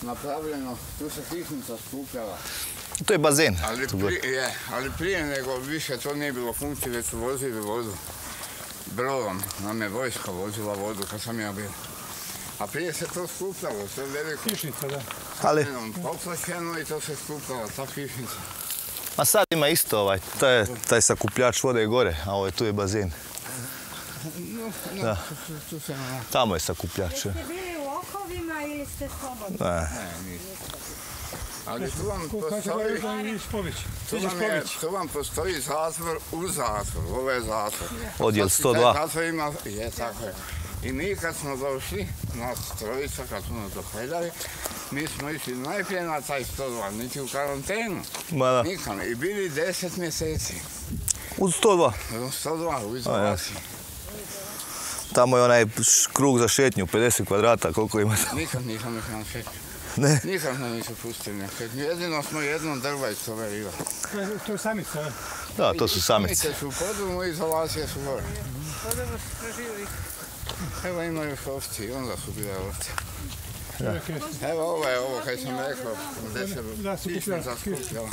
[SPEAKER 10] napravljeno, tu se kisnica skupljala.
[SPEAKER 3] To je bazen.
[SPEAKER 10] Ali,
[SPEAKER 3] tu gore.
[SPEAKER 10] pri, je, ali prije nego više to nije bilo funkcije, već su vozili vodu brodom. Nam je vojska vozila vodu kad sam ja bio. A prije se to skupljalo, to je veliko.
[SPEAKER 9] Kišnica, da.
[SPEAKER 3] Ali-
[SPEAKER 10] Poplaćeno i to se skupljalo, ta kišnica.
[SPEAKER 3] A sad ima isto ovaj, taj, taj sakupljač vode je gore, a ovaj tu je bazen.
[SPEAKER 10] No, no,
[SPEAKER 3] Da. Tamo je sakupljač.
[SPEAKER 15] Jeste bili u okovima ili ste slobodni?
[SPEAKER 3] Da.
[SPEAKER 10] Ne, nisam. Ali tu vam postoji... Tu vam, je, tu vam postoji zatvor u zatvor, ovo je zatvor.
[SPEAKER 3] Odjel
[SPEAKER 10] Svaki
[SPEAKER 3] 102.
[SPEAKER 10] Taj zatvor ima, je tako je. I mi kad smo došli, nas trojica, kad smo nas dopeljali, mi smo išli najprije na taj 102, niti u karantenu.
[SPEAKER 3] Ma.
[SPEAKER 10] Nikam. I bili 10 mjeseci.
[SPEAKER 3] Uz 102.
[SPEAKER 10] U 102, u izolaciji.
[SPEAKER 3] Tamo je onaj krug za šetnju, 50 kvadrata, koliko ima tamo.
[SPEAKER 10] Nikad nisam ih na šetnju.
[SPEAKER 3] Ne.
[SPEAKER 10] Nikad nam nisu pustili šetnju. Jedino smo jednom drva istoverili.
[SPEAKER 9] To je- To je samica, da.
[SPEAKER 3] Da, to su samice.
[SPEAKER 10] Samice su u podrumu, izolacije su gore.
[SPEAKER 13] Podobno su preživjeli.
[SPEAKER 10] Evo ima još ovci, i onda su bile ovce. Evo ovo je ovo kaj sam rekao, gdje se
[SPEAKER 9] kupljala,
[SPEAKER 10] skupljala.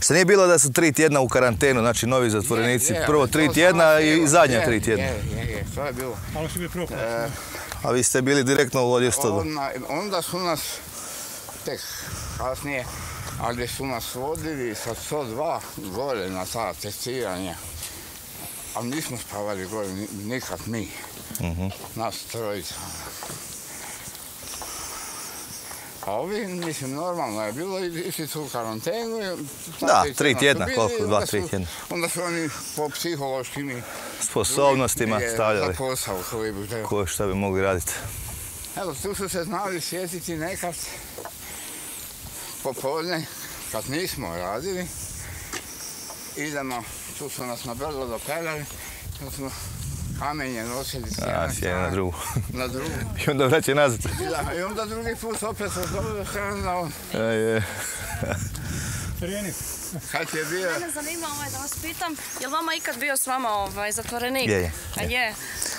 [SPEAKER 3] Što nije bilo da su tri tjedna u karantenu, znači novi zatvorenici,
[SPEAKER 10] Je, je,
[SPEAKER 3] prvo tri tjedna i zadnja tri tjedna.
[SPEAKER 10] Je, je, je, to je bilo.
[SPEAKER 9] Ali su bili propast.
[SPEAKER 3] A vi ste bili direktno u 102.
[SPEAKER 10] onda, onda su nas, tek kasnije, ali su nas vodili sa 102 gore na ta testiranja. A nismo spavali gore, ni- nikad mi,
[SPEAKER 3] Mhm.
[SPEAKER 10] nas trojica. A ovi, mislim, normalno je bilo, i- išli su u karantenu.
[SPEAKER 3] Da,
[SPEAKER 10] tri
[SPEAKER 3] tjedna,
[SPEAKER 10] bili
[SPEAKER 3] koliko, dva, tri tjedna.
[SPEAKER 10] Onda su oni po psihološkim
[SPEAKER 3] Sposobnostima stavljali
[SPEAKER 10] posao koji bi
[SPEAKER 3] ko šta bi mogli raditi.
[SPEAKER 10] Evo, tu su se znali sjetiti nekad popodne, kad nismo radili. Idemo, tu su nas na brdo dopeljali, tu smo kamenje nosili s
[SPEAKER 3] A,
[SPEAKER 10] jedne
[SPEAKER 3] s jedne na
[SPEAKER 10] strane
[SPEAKER 3] drugu.
[SPEAKER 10] na drugu. [LAUGHS]
[SPEAKER 3] I onda vraća nazad.
[SPEAKER 10] Da, I onda drugi put opet se dobro na on.
[SPEAKER 3] E, je.
[SPEAKER 9] Trening.
[SPEAKER 10] Kad je bio,
[SPEAKER 6] Mene zanima ovaj, da vas pitam, je li vama ikad bio s vama ovaj, zatvorenik?
[SPEAKER 3] Je, je,
[SPEAKER 6] A je.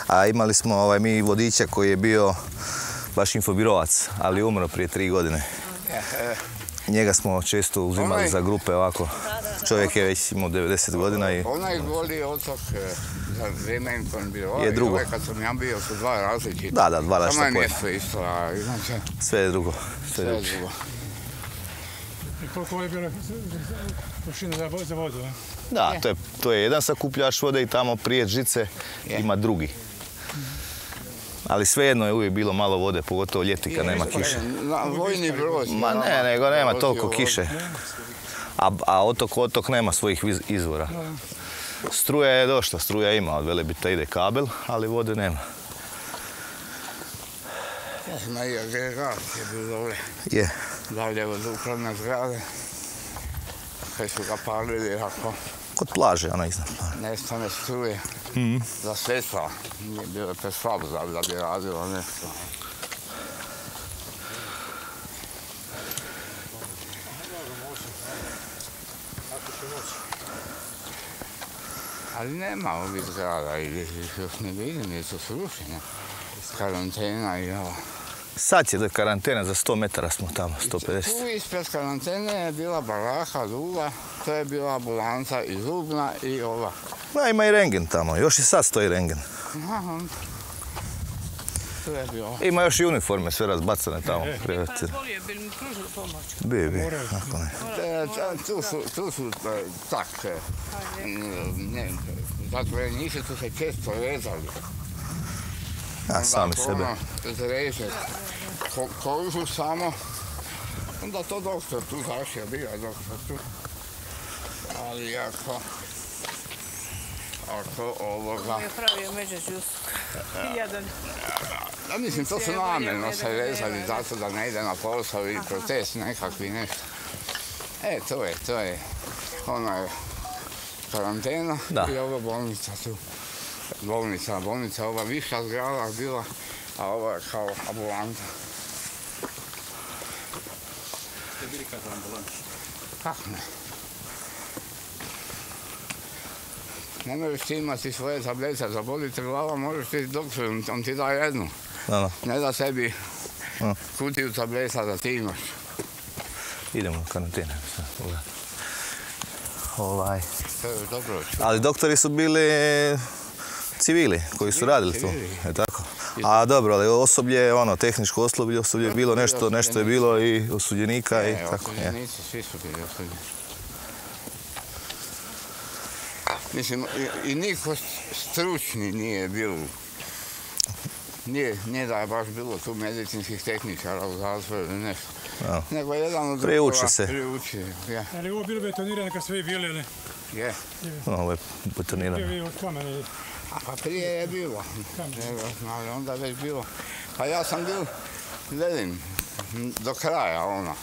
[SPEAKER 3] A imali smo ovaj, mi vodiča koji je bio baš infobirovac, ali je umro prije tri godine. Njega smo često uzimali
[SPEAKER 10] Onaj-
[SPEAKER 3] za grupe ovako. Čovjek je već imao 90 godina i
[SPEAKER 10] onaj goli otok e, za vrijeme
[SPEAKER 3] Je
[SPEAKER 10] i
[SPEAKER 3] drugo.
[SPEAKER 10] ovaj kad sam ja bio su dva različite.
[SPEAKER 3] Da, da, dva
[SPEAKER 10] Samo je
[SPEAKER 3] različita
[SPEAKER 10] mjesto isto, a inače
[SPEAKER 3] sve je drugo. Sve
[SPEAKER 10] sve
[SPEAKER 3] je
[SPEAKER 10] je
[SPEAKER 3] drugo.
[SPEAKER 9] I koliko je bilo površina za, vo- za vodu, a?
[SPEAKER 3] Da, to je, to je jedan sakupljač vode i tamo prije žice ima drugi. Ali svejedno je uvijek bilo malo vode, pogotovo ljeti kad nema kiše.
[SPEAKER 10] Na vojni brod.
[SPEAKER 3] Ma ne, nego nema toliko kiše. A, a otok otok nema svojih izvora. Struja je došla, struja ima, od Velebita ide kabel, ali vode nema.
[SPEAKER 10] Na i agregat je bio dole.
[SPEAKER 3] Je.
[SPEAKER 10] Dalje od upravne zgrade. Kad su ga palili, ako
[SPEAKER 3] Kod plaže, ona iznad.
[SPEAKER 10] nestane struje
[SPEAKER 3] Mhm.
[SPEAKER 10] za sredstva, nije bilo preslab da, da bi radilo nešto. Ali nema ovih zgrada ih još ne vidim jer su srušene. Karantena i ovo.
[SPEAKER 3] Sad je karantena, za 100 metara smo tamo, 150.
[SPEAKER 10] Tu ispred karantene je bila baraka druga, to je bila ambulanca i zubna i ova.
[SPEAKER 3] Ma, ima i rengen tamo, još i sad stoji rengen.
[SPEAKER 10] Aha. Tu je bilo.
[SPEAKER 3] Ima još i uniforme sve razbacane tamo. privatne.
[SPEAKER 13] Volio bi mi pružili pomoć.
[SPEAKER 3] Bi, bi, ako ne.
[SPEAKER 10] E, Tu su, tu su e, tak, e, ne, zatvorenici su se često rezali.
[SPEAKER 3] A, sami sebe.
[SPEAKER 10] ono, Zreže ko, kožu samo, onda to doktor tu zašio, bio je doktor tu. Ali ako, ako ovoga,
[SPEAKER 13] Mi je pravio međe džusk. Jedan.
[SPEAKER 10] Ja mislim, to su namjerno se
[SPEAKER 13] jedan.
[SPEAKER 10] zato da ne ide na posao i protest nekakvi nešto. E, to je, to je, ono je karantena
[SPEAKER 3] Da.
[SPEAKER 10] i ova bolnica tu. Bolnica, bolnica, ova viša zgrada bila, a ova je kao ambulanta.
[SPEAKER 16] Ste bili kad ambulanti?
[SPEAKER 10] Kako ne? Ne možeš ti imati svoje tablete, zaboli te glava, možeš ti doktoru, on ti da jednu.
[SPEAKER 3] Da, da.
[SPEAKER 10] Ne da sebi
[SPEAKER 3] A.
[SPEAKER 10] kutiju tableta da ti imaš.
[SPEAKER 3] Idemo na pogledaj. Ovaj.
[SPEAKER 10] Dobro.
[SPEAKER 3] Ali doktori su bili civili koji su radili tu. Je tako? A dobro, ali osoblje, ono, tehničko osoblje, osoblje je bilo nešto, nešto je bilo i osuđenika i
[SPEAKER 10] E,
[SPEAKER 3] tako. Je.
[SPEAKER 10] osuđenici, svi su bili osuđeni. Mislim, i, i niko stručni nije bio. Nije, nije da je baš bilo tu medicinskih tehničara u zatvoru ili nešto.
[SPEAKER 3] Da.
[SPEAKER 10] Nego jedan od
[SPEAKER 3] Priuči se.
[SPEAKER 10] Priuči, ja.
[SPEAKER 9] Ali ovo bilo betonirano kad sve bili, ili?
[SPEAKER 10] Je.
[SPEAKER 3] Ovo je betonirano.
[SPEAKER 9] Bio je od kamena.
[SPEAKER 10] A pa prije je bilo. Nego, ali onda je već bilo. Pa ja sam bio, velim, do kraja ono.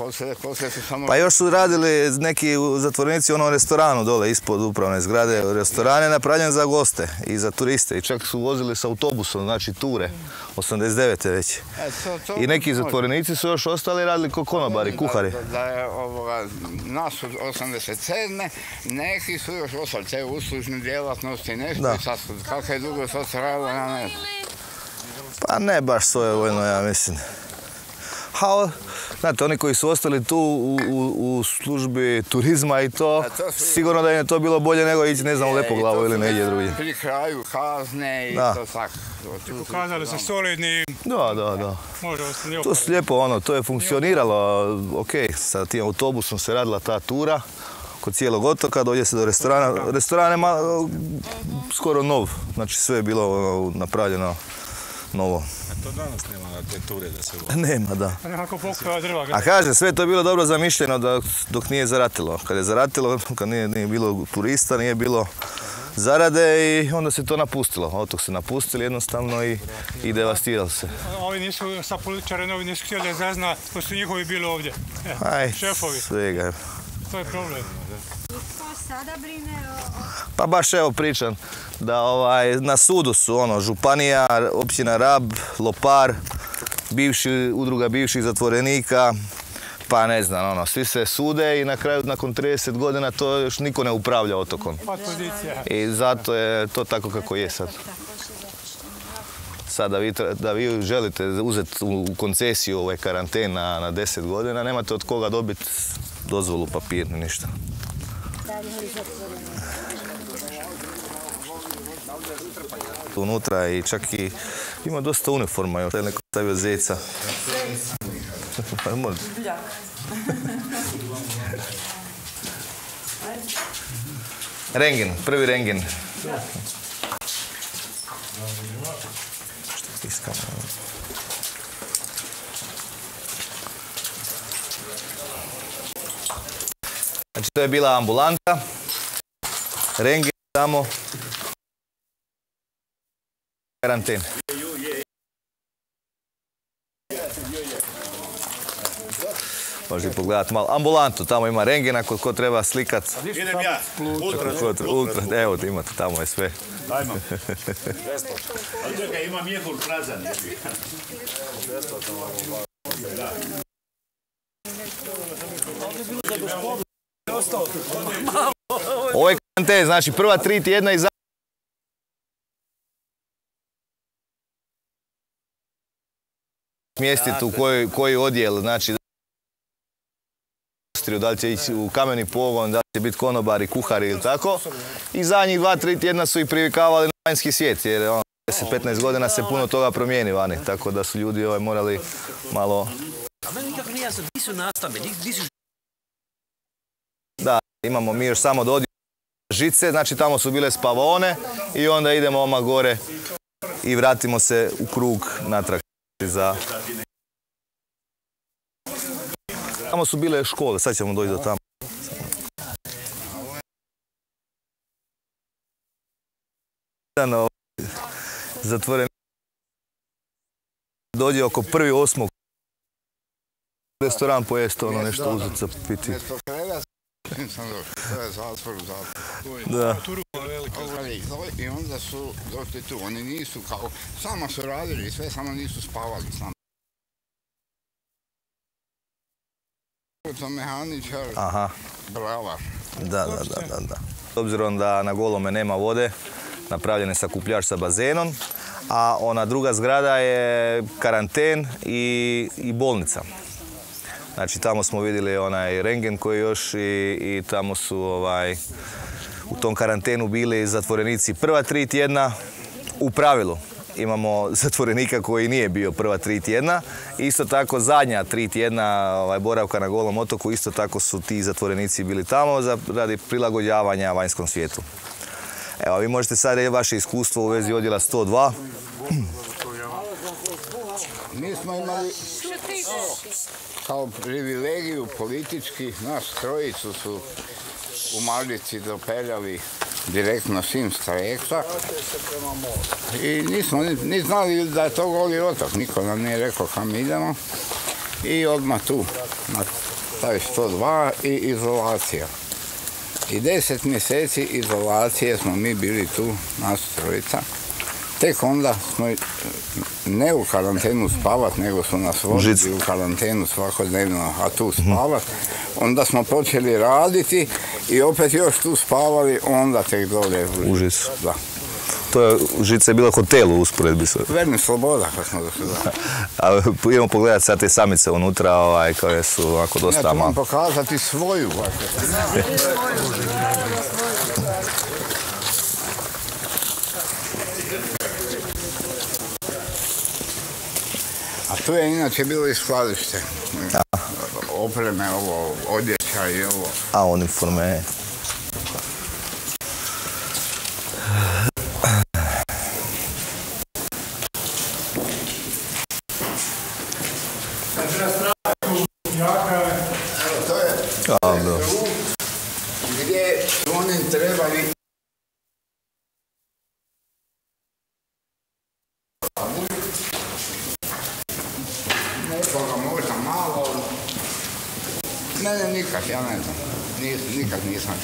[SPEAKER 10] Poslije, poslije su samo...
[SPEAKER 3] Pa još su radili neki zatvorenici u onom restoranu dole ispod upravne zgrade. Restoran je napravljen za goste i za turiste i čak su vozili s autobusom, znači ture, 89. već.
[SPEAKER 10] E, to- to
[SPEAKER 3] I neki zatvorenici su još ostali radili ko konobari, kuhari.
[SPEAKER 10] Da, da je ovoga, nas od 87. neki su još ostali te uslužne djelatnosti, nešto
[SPEAKER 3] Da.
[SPEAKER 10] i sad, kako je dugo to trajalo, ja ne znam.
[SPEAKER 3] Pa ne baš svojevoljno, ja mislim. Ha, znate, oni koji su ostali tu u, u- u službi turizma i to,
[SPEAKER 10] to su-
[SPEAKER 3] sigurno da im je to bilo bolje nego ići, ne znam, u Lepoglavu ili negdje drugdje.
[SPEAKER 10] Pri kraju kazne i
[SPEAKER 3] Da.
[SPEAKER 10] to tako.
[SPEAKER 9] Pokazali se solidni,
[SPEAKER 3] Da, da, da.
[SPEAKER 9] može
[SPEAKER 3] To su lijepo ono, to je funkcioniralo, ok, sa tim autobusom se radila ta tura kod cijelog otoka, dođe se do restorana. Restoran je skoro nov, znači sve je bilo ono, napravljeno novo.
[SPEAKER 5] A to danas nema ture da se. [LAUGHS]
[SPEAKER 3] Nema, da.
[SPEAKER 9] Pa nekako pokupava drva.
[SPEAKER 3] A kaže, sve je to bilo dobro zamišljeno dok, dok nije zaratilo. Kad je zaratilo, [LAUGHS] kad nije, nije bilo turista, nije bilo zarade i onda se to napustilo. Otok se napustili jednostavno i, i devastiralo se.
[SPEAKER 9] Ovi nisu, sa političari novi nisu htjeli da zazna, to su njihovi bili ovdje.
[SPEAKER 3] Aj,
[SPEAKER 9] šefovi,
[SPEAKER 3] svega.
[SPEAKER 9] to je problem.
[SPEAKER 15] Ko sada brine o...
[SPEAKER 3] Pa baš evo pričam da ovaj, na sudu su ono županija, općina Rab, Lopar, bivši, udruga bivših zatvorenika, pa ne znam, ono, svi se sude i na kraju nakon 30 godina to još niko ne upravlja otokom.
[SPEAKER 9] Pa.
[SPEAKER 3] I zato je to tako kako je sad. Sad da vi, da vi želite uzeti u u koncesiju ovaj karanten na, na 10 godina, nemate od koga dobiti dozvolu papirnu, ništa. Unutra i čak i ima dosta uniforma, još je neko stavio zeca. [LAUGHS] Pa može. [LAUGHS] Rengen, prvi rengen. Što tiskamo? Znači to je bila ambulanta, rengen tamo, karanten. Može pogledati malo. Ambulantu, tamo ima rengena kod ko treba slikat.
[SPEAKER 17] Idem ja. Ultra,
[SPEAKER 3] ultra, ultra. Evo, imate, tamo je sve.
[SPEAKER 17] Ajmo. [LAUGHS] Ali čekaj, imam jehur prazan. Da.
[SPEAKER 3] Ovo je karanten, znači prva tri tjedna i za... Smjestiti u koji, koji odjel, znači da li će ići u kameni pogon, da li će biti konobari, kuhari ili tako. I zadnjih dva, tri tjedna su ih privikavali na vanjski svijet, jer ono, 10-15 godina se puno toga promijeni vani, tako da su ljudi ovaj, morali malo...
[SPEAKER 18] A meni nikako nije jasno, di su nastave, di, di su
[SPEAKER 3] Da, imamo mi još samo do odjela žice, znači tamo su bile spavone i onda idemo oma gore i vratimo se u krug natrag za... Tamo su bile škole, sad ćemo doći do tamo. Ovaj, zatvoren dođe oko prvi osmog restoran pojesti ono nešto uzeti za piti.
[SPEAKER 10] Nisam došao, to je zatvor, zatvor.
[SPEAKER 3] Da.
[SPEAKER 10] I onda su došli tu, oni nisu kao, samo su radili sve, samo nisu spavali s nama. Automehaničar,
[SPEAKER 3] Aha.
[SPEAKER 10] bravar.
[SPEAKER 3] Da, da, da, da, da. S obzirom da na golome nema vode, napravljen je sakupljač sa bazenom, a ona druga zgrada je karanten i, i bolnica. Znači tamo smo vidjeli onaj rengen koji još i, i tamo su ovaj, u tom karantenu bili zatvorenici prva tri tjedna u pravilu. Imamo [LAUGHS] zatvorenika koji nije bio prva tri tjedna. Isto tako zadnja tri tjedna ovaj, boravka na golom otoku, isto tako su ti zatvorenici bili tamo za, radi prilagođavanja vanjskom svijetu. Evo, vi možete sad reći vaše iskustvo u vezi odjela 102.
[SPEAKER 10] Mi smo imali kao privilegiju politički, nas trojicu su u Maldici dopeljali direktno svim trajekta i nismo ni, ni znali da je to goli otok, niko nam nije rekao kam idemo i odmah tu na taj 102 i izolacija. I deset mjeseci izolacije smo mi bili tu, nas trojica. Tek onda smo ne u karantenu spavat, nego su nas vodili u karantenu svakodnevno, a tu spavat. Onda smo počeli raditi i opet još tu spavali, onda tek dole.
[SPEAKER 3] Užas.
[SPEAKER 10] Da.
[SPEAKER 3] To je, Žica je bila hotel u usporedbi sa...
[SPEAKER 10] Verni sloboda kad smo došli. Da. [LAUGHS]
[SPEAKER 3] A idemo pogledati sad te samice unutra, ovaj, koje su ovako
[SPEAKER 10] Ja
[SPEAKER 3] dosta
[SPEAKER 10] ću vam
[SPEAKER 3] malo.
[SPEAKER 10] pokazati svoju. Tu je inače bilo i skladište. Opreme, ovo, odjeća i ovo.
[SPEAKER 3] A, uniforme.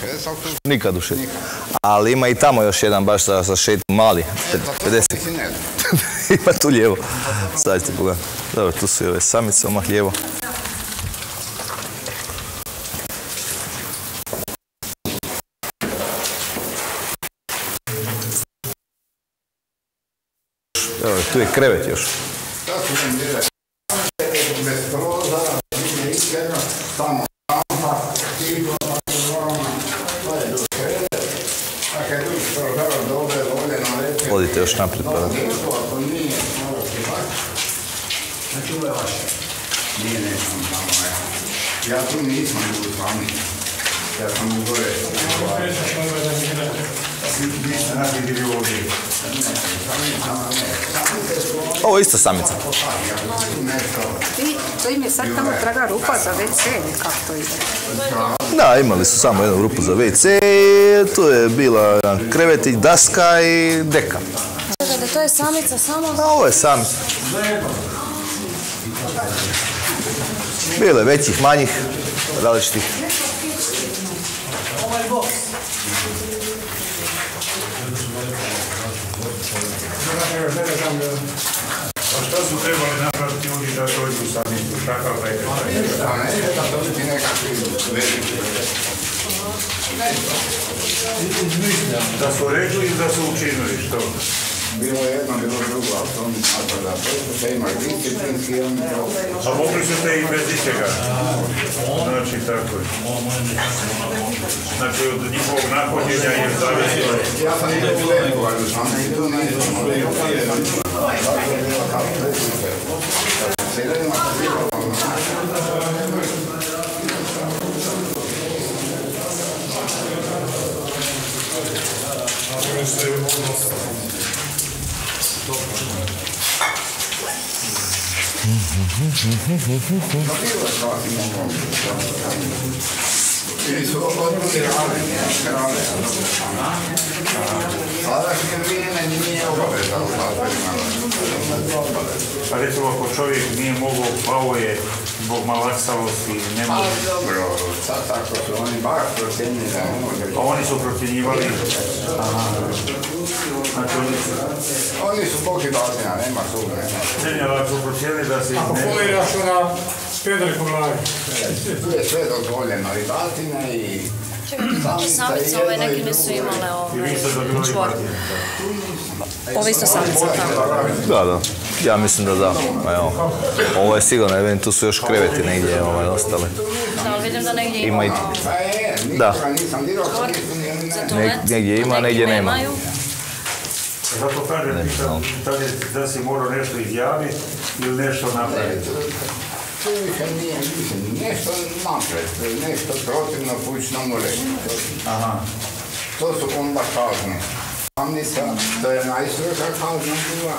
[SPEAKER 10] 50. Nikad
[SPEAKER 3] u šetu. Ali ima i tamo još jedan baš za, za šetu, mali.
[SPEAKER 10] Ne, 50. [LAUGHS]
[SPEAKER 3] ima tu lijevo. Sad ti. Dobro, tu su i ove samice, omah lijevo. Evo, tu je krevet još.
[SPEAKER 10] Tamo
[SPEAKER 3] Odite još naprijed pa da...
[SPEAKER 10] Znači, ovo je vaše. Nije nešto tamo, ja. Ja tu nisam bio s vami. Ja sam u gore. Niste radi bili ovdje.
[SPEAKER 3] Ovo je isto samica.
[SPEAKER 19] Ti, to im je sad tamo traga rupa za WC ili kako to ide?
[SPEAKER 3] Da, imali su samo jednu rupu za WC, tu je bila jedan krevetić, daska i deka.
[SPEAKER 6] Čekaj, da to je samica samo...
[SPEAKER 3] A ovo je samica. Bilo je većih, manjih, različitih.
[SPEAKER 17] A šta su trebali napraviti ljudi da dođu sami u takav veter? Da su rekli ili da su učinili što?
[SPEAKER 10] Bilo je jedno, bilo drugo, ali to mi smatra da to imaš disciplinski, oni to...
[SPEAKER 17] A mogli su te i bez ničega. Znači, tako je. Znači, od njihovog nahođenja je zavisilo.
[SPEAKER 10] Ja sam ide u Lepu, ali sam i tu Demonstrei o nosso Uhum, uhum, uhum, uhum. Ili su. Sadašnje vrijeme nije obaveza u zatvorima.
[SPEAKER 17] A recimo, ako čovjek nije mogao, pao je zbog malaksalosti, ne može...
[SPEAKER 10] Ali dobro, sad tako su oni baš procijenili da ne može.
[SPEAKER 17] A oni su procjenjivali... Aha. Znači, oni su...
[SPEAKER 10] Oni su nema sumnje.
[SPEAKER 17] Ne, ali su procijenili da se...
[SPEAKER 9] Ako ona pedali po glavi.
[SPEAKER 10] Tu je sve dozvoljeno, i batina i...
[SPEAKER 6] Samice ove neke nisu imale ove čvor. Ovo isto samica tamo.
[SPEAKER 3] Da, da. Ja mislim da da. Evo. Ovo je sigurno, evo, tu su još kreveti negdje ovaj, ostale.
[SPEAKER 6] Da, ali vidim da negdje
[SPEAKER 3] Ima i...
[SPEAKER 10] Pa
[SPEAKER 3] Da.
[SPEAKER 10] pa
[SPEAKER 3] Ne- negdje ima, negdje nema.
[SPEAKER 6] nemaju.
[SPEAKER 17] Zato kažem, da si morao nešto izjaviti ili nešto napraviti.
[SPEAKER 10] Tu više nije, mislim, nešto napred, nešto protivno kućnom uredu.
[SPEAKER 17] Aha.
[SPEAKER 10] To su onda kazne. Tamnica, to je najstroža kazna bila,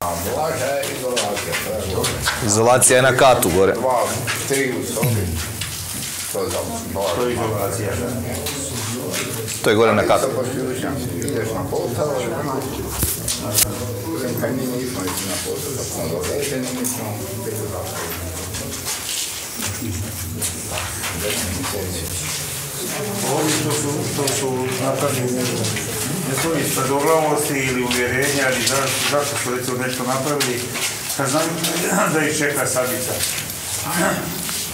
[SPEAKER 10] a blaža je izolacija, to je gore.
[SPEAKER 3] Izolacija je na katu gore.
[SPEAKER 10] Dva, tri u sobi. To je za blaža.
[SPEAKER 17] To je izolacija,
[SPEAKER 3] To je gore na katu.
[SPEAKER 10] Ideš na posao, kad mi nismo išli na posao, da smo nismo bili
[SPEAKER 17] Ovi što su, što su napravili, ne su iz tvrdoglavosti ili uvjerenja, ali zašto, zašto su recimo nešto napravili, kad znam [CLEARS THROAT] da ih čeka sabica.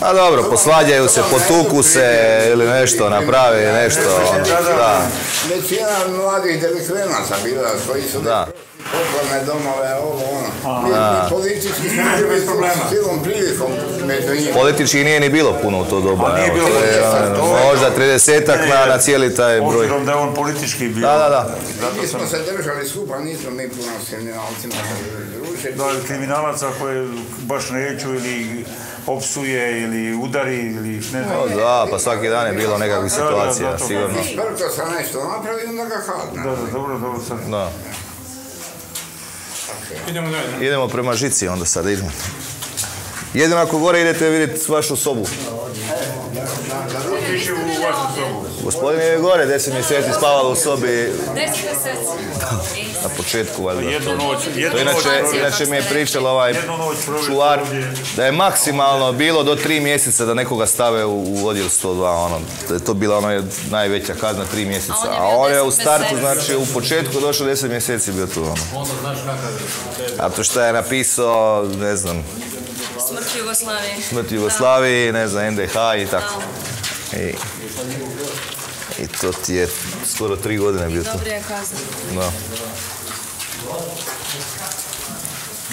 [SPEAKER 3] A dobro, posvađaju se, potuku se ili nešto naprave, nešto. ono, Da.
[SPEAKER 10] Većina mladih delikvenaca bila koji su
[SPEAKER 3] Da.
[SPEAKER 10] Poslovne domove, ovo ono. Mi,
[SPEAKER 3] Da.
[SPEAKER 10] mi politički smo bili bez problema. Silom prilikom među njima.
[SPEAKER 3] Politički nije ni bilo puno u to doba.
[SPEAKER 17] A nije bilo
[SPEAKER 3] to je,
[SPEAKER 17] politički,
[SPEAKER 3] ono, možda 30 na, na cijeli taj broj.
[SPEAKER 17] Obzirom da je on politički bio.
[SPEAKER 3] Da, da, da.
[SPEAKER 10] Mi smo se držali skupa, nismo mi puno s kriminalcima družili.
[SPEAKER 17] Da, kriminalaca koje baš neću ili opsuje ili udari ili ne znam.
[SPEAKER 3] O, da, pa svaki dan je bilo nekakvih
[SPEAKER 17] Da, da,
[SPEAKER 3] situacija,
[SPEAKER 17] zato.
[SPEAKER 3] sigurno.
[SPEAKER 10] Sprto sam nešto napravio, onda ga kazna.
[SPEAKER 17] Da, da, dobro, dobro sad.
[SPEAKER 3] Da.
[SPEAKER 9] Idemo dalje.
[SPEAKER 3] Idemo prema žici onda sad, idemo. Jedino ako gore idete vidjeti vašu sobu.
[SPEAKER 17] Otiši u vašu sobu.
[SPEAKER 3] Gospodin je gore 10 mjeseci spavala u sobi
[SPEAKER 6] 10 mjeseci. [LAUGHS]
[SPEAKER 3] na početku valjda.
[SPEAKER 17] Jednu noć, jednu
[SPEAKER 3] To inače,
[SPEAKER 17] noć
[SPEAKER 3] inače mi je pričala ovaj čuvar da je maksimalno bilo do tri mjeseca da nekoga stave u, u odjel 102, ono, da je to bila ono najveća kazna tri mjeseca.
[SPEAKER 6] A on je bio
[SPEAKER 3] A on je u
[SPEAKER 6] 10
[SPEAKER 3] startu, znači u početku došao 10 mjeseci bio tu, ono. A to što je napisao, ne znam,
[SPEAKER 6] Smrt Jugoslavije.
[SPEAKER 3] smrt Jugoslaviji, ne znam, NDH i tako. I, I to ti je skoro tri godine bio tu.
[SPEAKER 6] Dobri je kazna.
[SPEAKER 3] Da.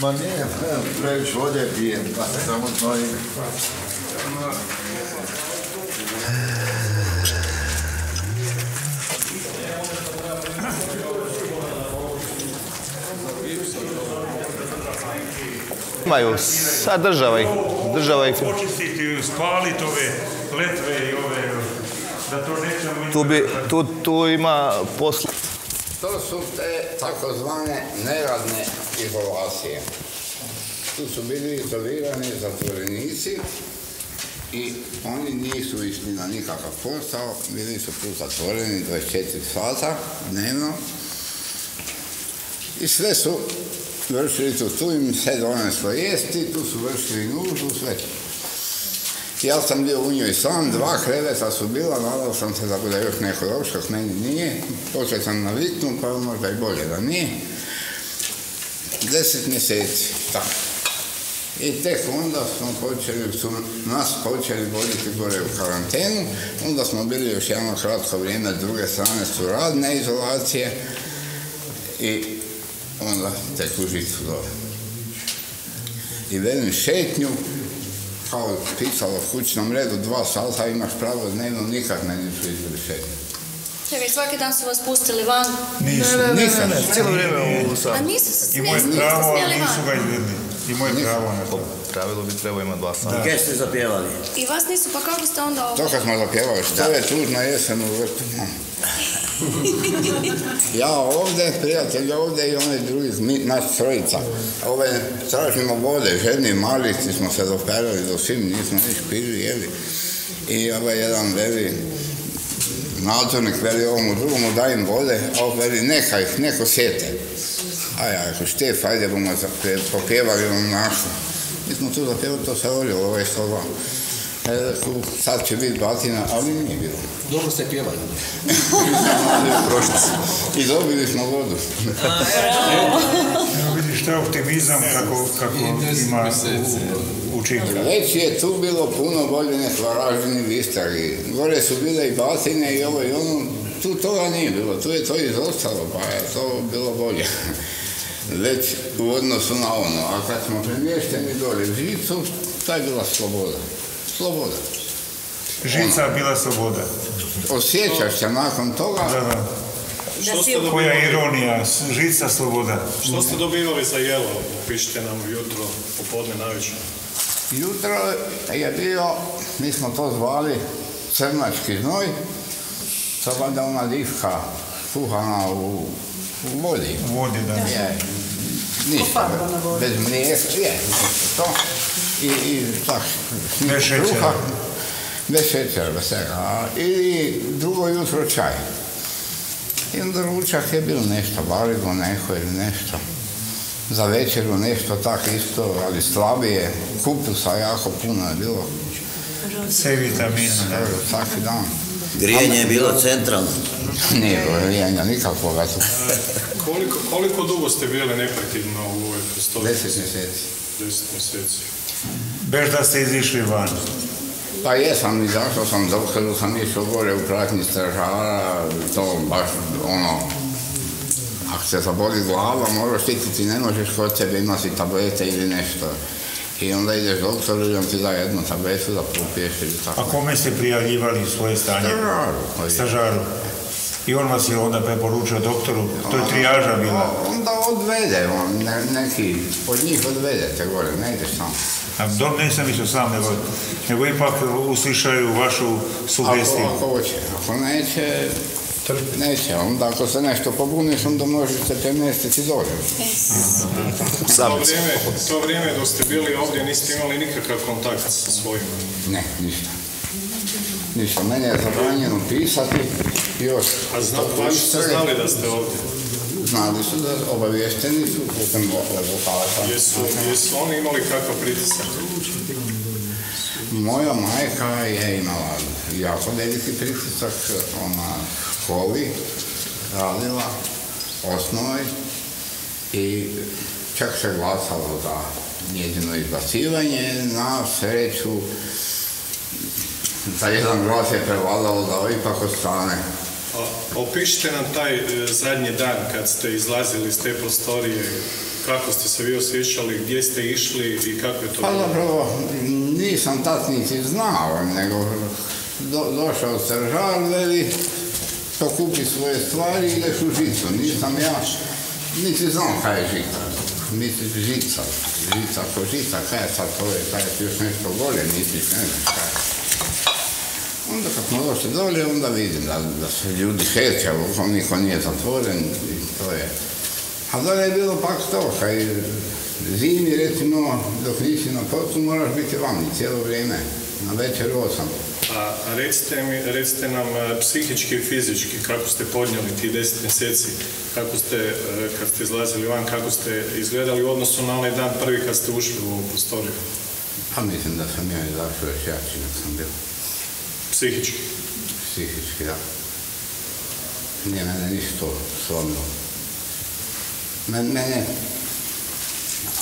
[SPEAKER 20] Ma nije, previše vode pijem, pa se samo znojim.
[SPEAKER 3] Imaju, sad država ih, država ih,
[SPEAKER 17] Počistiti, spaliti ove letve i ove, da to nećemo...
[SPEAKER 3] tu, bi, tu, tu ima posla.
[SPEAKER 10] To su te takozvane neradne izolacije. Tu su bili izolirani zatvorenici i oni nisu išli na nikakav posao, bili su tu zatvoreni 24 sata dnevno i sve su vršili su tu im se doneslo jesti, tu su vršili nužu, sve. Ja sam bio u njoj sam, dva kreveta su bila, nadao sam se da bude još neko došao, meni nije. Počeo sam naviknu, pa možda i bolje da nije. Deset mjeseci, tako. I tek onda smo počeli, su nas počeli voditi gore u karantenu, onda smo bili još jedno kratko vrijeme, s druge strane su radne izolacije i onda tek u žicu dole. I velim šetnju, kao pisalo u kućnom redu, dva sata imaš pravo dnevno, nikad ne nisu šetnju.
[SPEAKER 6] Čekaj, svaki dan su vas pustili van?
[SPEAKER 17] Nisu,
[SPEAKER 10] Ne, ne, ne,
[SPEAKER 17] nikad.
[SPEAKER 10] ne, cijelo vrijeme u
[SPEAKER 6] A nisu se
[SPEAKER 17] I moje
[SPEAKER 6] smjeli, niste
[SPEAKER 17] pravo, ali
[SPEAKER 6] smjeli
[SPEAKER 17] nisu
[SPEAKER 6] van?
[SPEAKER 17] ga izvedli. I moje pravo na to.
[SPEAKER 3] Pravilu bi trebao imati dva sata.
[SPEAKER 21] Gdje ste zapjevali?
[SPEAKER 6] I vas nisu, pa kako ste onda
[SPEAKER 10] To
[SPEAKER 6] ovdje?
[SPEAKER 10] kad smo zapjevali, što je tužna jesen u vrtu. Ja ovdje, prijatelj ovdje i onaj drugi, mi, nas trojica. Ove, tražimo vode, ženi, malici smo se doperali do svim, nismo niš pili, jeli. I ovaj jedan veli, nadzornik veli ovomu drugomu daj im vode, a ovaj veli neka ih, neko sjete. A ja rekao, Štef, ajde bomo popjevali onu našu. Mi smo tu zapjevali, to se volilo, ovaj 102. E, sad će biti batina, ali nije bilo.
[SPEAKER 12] Dobro ste pjevali.
[SPEAKER 10] I dobili smo vodu.
[SPEAKER 17] Evo vidiš što je optimizam kako, kako ima u, učinku.
[SPEAKER 10] Već je tu bilo puno bolje nek Varaždini Vistari. Gore su bile i batine i ovo i ono. Tu toga nije bilo, tu je to izostalo, pa je to bilo bolje. Već u odnosu na ono. A kad smo premješteni dole žicu, to je bila sloboda. Sloboda.
[SPEAKER 17] Žica bila sloboda.
[SPEAKER 10] Osjećaš se nakon toga.
[SPEAKER 17] Da, da.
[SPEAKER 6] Da si
[SPEAKER 17] Koja ironija, žica sloboda.
[SPEAKER 1] Što ste dobivali za jelo? Pišite nam ujutro, popodne, navečer.
[SPEAKER 10] Jutro je bio, mi smo to zvali crnački znoj, to je valjda ona livka kuhana u, u vodi.
[SPEAKER 17] U vodi, da.
[SPEAKER 10] Je, ništa, bez mlijeka, je, to. I, i tak,
[SPEAKER 17] Bez šećera.
[SPEAKER 10] kruha, bez šećera, bez svega. A, I drugo jutro čaj. I onda ručak je bilo nešto, varivo neko ili nešto. Za večeru nešto tak isto, ali slabije. Kupusa jako puno je bilo.
[SPEAKER 17] Sve vitamina,
[SPEAKER 10] Svaki dan.
[SPEAKER 21] Grijanje je bilo centralno.
[SPEAKER 10] Nije bilo grijanja nikakvoga tu. [LAUGHS]
[SPEAKER 1] Koliko, koliko dugo ste bili neprekidno u ovoj prostoriji?
[SPEAKER 10] Deset mjeseci.
[SPEAKER 1] Deset mjeseci.
[SPEAKER 17] Bez da ste izišli van.
[SPEAKER 10] Pa jesam, izašao sam doktoru, sam išao gore u pratnji stražara, to baš ono, ako se zaboli glava, moraš štititi, ne možeš kod sebe imati tablete ili nešto. I onda ideš doktoru i on ti da jednu tabletu da popiješ ili tako.
[SPEAKER 17] A kome ste prijavljivali svoje stanje?
[SPEAKER 10] Stražaru.
[SPEAKER 17] Stažaru. I on vas je onda preporučio doktoru, to je trijaža bila.
[SPEAKER 10] Onda odvede, on, ne- neki od njih odvedete gore, ne ideš sam.
[SPEAKER 17] A dom nisam mislio sam, nego, nego ipak uslišaju vašu sugestiju.
[SPEAKER 10] Ako, ako hoće, ako neće, neće. Onda ako se nešto pobuniš, onda možeš se premjestiti dole.
[SPEAKER 1] To vrijeme, to vrijeme dok ste bili ovdje niste imali nikakav kontakt sa svojima.
[SPEAKER 10] Ne, ništa. Ništa, meni je zabranjeno pisati još.
[SPEAKER 1] A zna, vaši su znali da ste ovdje?
[SPEAKER 10] Znali su da obavješteni su putem vokala.
[SPEAKER 1] Jesu, jesu oni imali kakav pritisak?
[SPEAKER 10] Moja majka je imala jako veliki pritisak, ona školi radila, osnovoj i čak se glasalo za njezino izbacivanje, na sreću za jedan glas je prevladalo da ipak ostane.
[SPEAKER 1] Opišite nam taj e, zadnji dan kad ste izlazili iz te prostorije, kako ste se vi osjećali, gdje ste išli i kako je to
[SPEAKER 10] Pa
[SPEAKER 1] bilo?
[SPEAKER 10] zapravo nisam tad niti znao, nego do, došao stražar, veli, pokupi svoje stvari i ideš u žicu. Nisam ja, niti znao kaj je žica. Misliš žica, žica ko žica, kaj je sad to je, kaj je još nešto bolje, misliš, ne znam kaj je. Onda kad smo došli dolje, onda vidim da, da se ljudi šeće, niko nije zatvoren i to je. A dolje je bilo pak to, kaj Zimi, recimo, dok nisi na poslu, moraš biti vani cijelo vrijeme. Na večer osam.
[SPEAKER 1] A recite, mi, recite nam e, psihički i fizički kako ste podnijeli ti deset mjeseci, kako ste, e, kad ste izlazili van, kako ste izgledali u odnosu na onaj dan prvi kad ste ušli u ovu prostoriju,
[SPEAKER 10] Pa mislim da sam ja izašao još jači nego sam bio.
[SPEAKER 1] Psihički.
[SPEAKER 10] Psihički, da. Nije mene ništa to slomilo. Men, mene,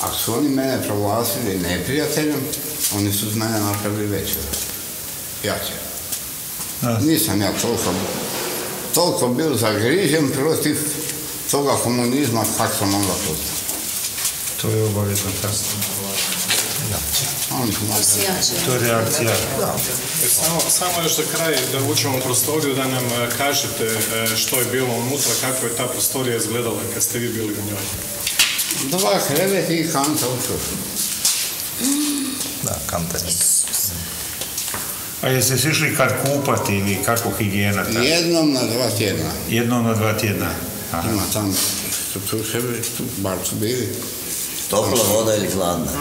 [SPEAKER 10] ako su oni mene proglasili neprijateljem, oni su iz mene napravili veće. Jače. Nisam ja toliko, toliko bio zagrižen protiv toga komunizma kak sam onda postao.
[SPEAKER 17] To je obavezno kasno.
[SPEAKER 10] Napravili.
[SPEAKER 17] To je reakcija.
[SPEAKER 1] Samo, samo još za kraj da uđemo u prostoriju, da nam e, kažete e, što je bilo unutra, kako je ta prostorija izgledala kad ste vi bili u njoj.
[SPEAKER 10] Dva kreveta i kanta u
[SPEAKER 3] Da, kante.
[SPEAKER 17] A jeste se išli kad kupati ili kako higijena? ta?
[SPEAKER 10] Jednom na dva tjedna.
[SPEAKER 17] Jednom na dva tjedna. Aha.
[SPEAKER 10] Ima tam što tu sebe, tu bar su bili.
[SPEAKER 21] Topla voda ili hladna?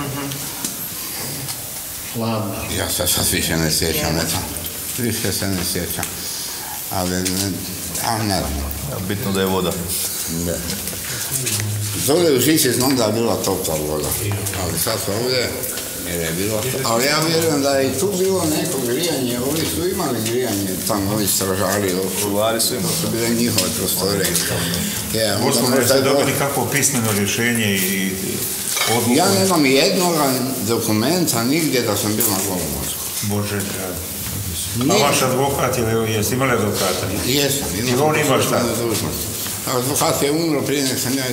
[SPEAKER 10] Hladna. Ja se sad više ne sjećam, eto. Više se ne sjećam. Ali, ne, a ne znam.
[SPEAKER 3] Bitno da je voda.
[SPEAKER 10] Da. Dole u Žici znam da je bila topla voda. Ali sad ovdje, jer je bilo to. Ali ja vjerujem da je i tu bilo neko grijanje. Ovi su imali grijanje tamo, ovi stražari.
[SPEAKER 3] Čuvari su imali.
[SPEAKER 10] su bile njihove prostore. Možda je
[SPEAKER 17] dobili kakvo pismeno rješenje i
[SPEAKER 10] Ja nemam jednog dokumenta nigdje da sam bio na golom mozgu.
[SPEAKER 17] Bože dragi. A vaš advokat, je, jeste imali advokata?
[SPEAKER 10] Jesam,
[SPEAKER 17] I on ima šta?
[SPEAKER 10] Advokat je umro prije nek sam ja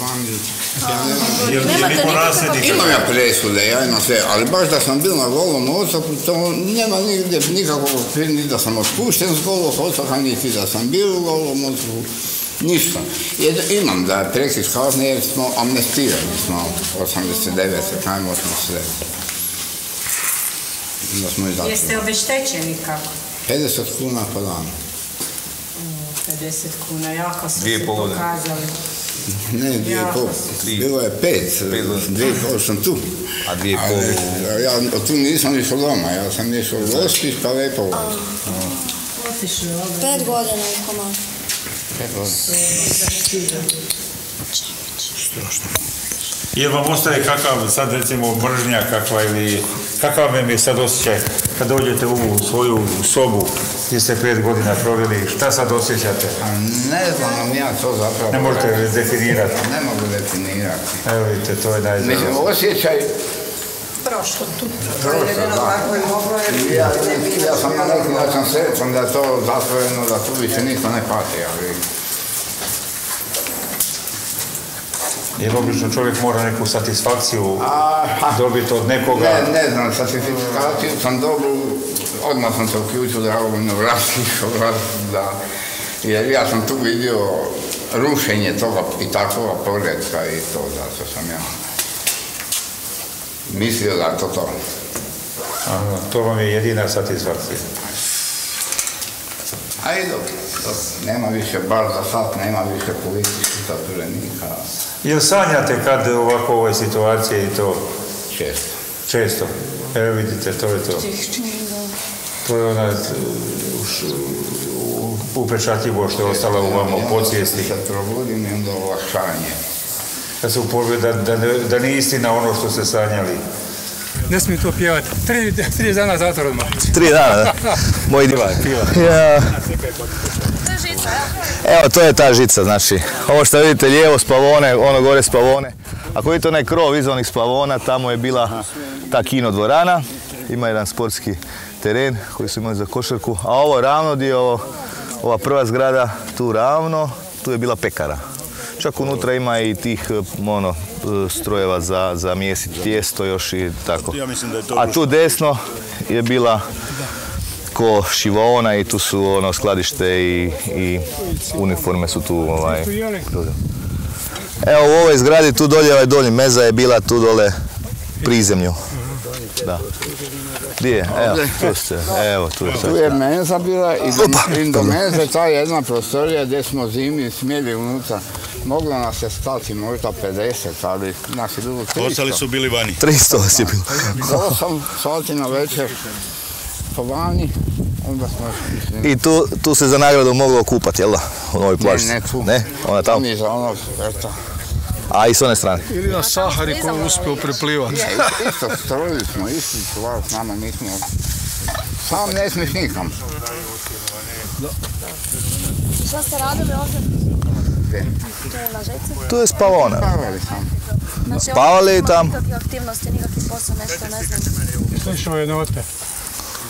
[SPEAKER 10] van. i Ja nemam,
[SPEAKER 17] Jel, jel niko nasljednika?
[SPEAKER 10] imam ja presude, ja imam sve, ali baš da sam bio na golom otoku, to nema nigdje nikakvog okvira, ni da sam otpušten s golog otoka, niti da sam bio u golom otoku. Ništa. Jed, imam da je prekid kazne jer smo amnestirani smo 89. krajem 89. Da smo izašli.
[SPEAKER 19] Jeste obeštećeni kako?
[SPEAKER 10] 50 kuna po danu.
[SPEAKER 19] 50 kuna, jako su
[SPEAKER 10] Dvije
[SPEAKER 19] se pokazali. [LAUGHS]
[SPEAKER 10] Ne, dvije i
[SPEAKER 19] Jako
[SPEAKER 10] pol. Bilo je pet. Dvije i pol sam tu.
[SPEAKER 3] A dvije i
[SPEAKER 10] pol? Ja tu nisam išao doma, ja sam išao u Gospić pa Lepovac.
[SPEAKER 19] Otišli
[SPEAKER 6] Pet godina u komadu.
[SPEAKER 17] Jel vam ostaje kakav, sad recimo mržnja kakva ili kakav vam je sad osjećaj kad dođete u svoju sobu gdje ste pet godina proveli, šta sad osjećate?
[SPEAKER 10] Ne znam ja to zapravo...
[SPEAKER 17] Ne možete definirati.
[SPEAKER 10] Ne mogu definirati.
[SPEAKER 17] Evo vidite, to je
[SPEAKER 10] Mislim,
[SPEAKER 17] najzadnije.
[SPEAKER 10] Osjećaj
[SPEAKER 19] Prošlo tu.
[SPEAKER 10] Prošlo, da. Ja, ja sam na neki način srećan da je to zatvoreno, da tu više niko ne pati, ali...
[SPEAKER 17] Jer obično čovjek mora neku satisfakciju dobiti od nekoga.
[SPEAKER 10] Ne, ne znam, satisfakciju sam dobio, odmah sam se uključio da ovo ne vrati, [LAUGHS] da, jer ja sam tu vidio rušenje toga i takvoga poredka i to, zato sam ja mislio da to to.
[SPEAKER 17] Aha, to vam je jedina satisfakcija.
[SPEAKER 10] A i dobro, dobro. nema više, baš za sad nema više političkih zatvorenika.
[SPEAKER 17] Jel sanjate kad ovako ove situacije i to?
[SPEAKER 10] Često.
[SPEAKER 17] Često. Evo vidite, to je to. To je ona upečatljivo što je ostalo u vama u podsvijesti.
[SPEAKER 10] Kad probudim i onda olakšanje.
[SPEAKER 17] Kad se upogled da, da, da nije istina ono što ste sanjali.
[SPEAKER 9] Ne smiju to pjevati. Tri, tri dana zatvor odmah.
[SPEAKER 3] Tri dana, da. [LAUGHS] Moj divan. Ja. Evo, to je ta žica, znači. Ovo što vidite lijevo splavone, ono gore splavone. Ako vidite onaj krov iz onih splavona, tamo je bila ta kino dvorana. Ima jedan sportski teren koji su imali za košarku. A ovo ravno gdje je ovo, ova prva zgrada, tu ravno, tu je bila pekara. Čak unutra ima i tih eh, ono, eh, strojeva za, za mjesiti tijesto još i tako.
[SPEAKER 22] Ja mislim da je to
[SPEAKER 3] A tu desno je bila ko šivaona i tu su ono skladište i, i uniforme su tu ovaj. Evo u ovoj zgradi tu dolje ovaj dolje meza je bila tu dole prizemlju. Da. Gdje je? Evo, tu ste. Evo, tu je sad.
[SPEAKER 10] Tu je menza bila i do, menze ta jedna prostorija gdje smo zimi smjeli unutra Moglo nas je stati možda 50, ali nas je bilo 300.
[SPEAKER 14] Ostali su bili vani.
[SPEAKER 3] 300 vas je bilo.
[SPEAKER 10] Do 8 sati na večer po vani, onda smo mislim,
[SPEAKER 3] I tu, tu se za nagradu moglo kupati, jel da? U novoj plaži.
[SPEAKER 10] Ne, ne tu.
[SPEAKER 3] Ne? Ona tamo?
[SPEAKER 10] Ni za ono, eto.
[SPEAKER 3] A i s one strane?
[SPEAKER 8] Ili na Sahari ko uspio preplivati.
[SPEAKER 10] Je, isto strojili smo, isti čuvar s nama nismo. Sam ne smiješ nikam.
[SPEAKER 6] Šta ste radili ovdje?
[SPEAKER 10] Gdje?
[SPEAKER 6] Tu
[SPEAKER 3] je spavona.
[SPEAKER 10] Spavali sam.
[SPEAKER 6] Znači,
[SPEAKER 3] Spavali tam.
[SPEAKER 6] Nikakve aktivnosti, nikakvi posao, nešto, ne znam.
[SPEAKER 9] Slušamo je note.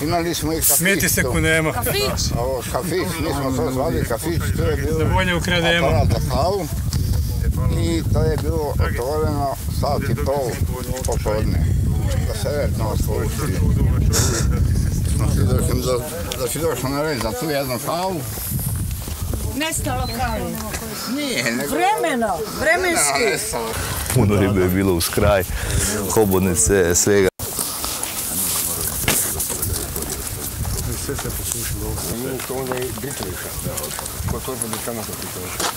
[SPEAKER 10] Imali smo i kafić.
[SPEAKER 9] Smijeti se ku nema.
[SPEAKER 6] Kafić?
[SPEAKER 10] Ovo, kafić, mi smo to zvali kafić, to je bilo...
[SPEAKER 9] Da bolje ukrademo.
[SPEAKER 10] aparat za kavu. I to je bilo otvoreno sat i pol popodne. Da se vjerno otvorili. Smo si došli do, da si došao na red za tu jednu kavu.
[SPEAKER 13] Nestalo kao
[SPEAKER 10] Nije, nego...
[SPEAKER 13] Vremeno,
[SPEAKER 10] Ne,
[SPEAKER 13] vremenski.
[SPEAKER 3] Puno ribe je bilo uz kraj, hobotnice, svega.
[SPEAKER 8] Sve se posušilo ovo. To onda i Britoviša. Ko to je za Britoviša.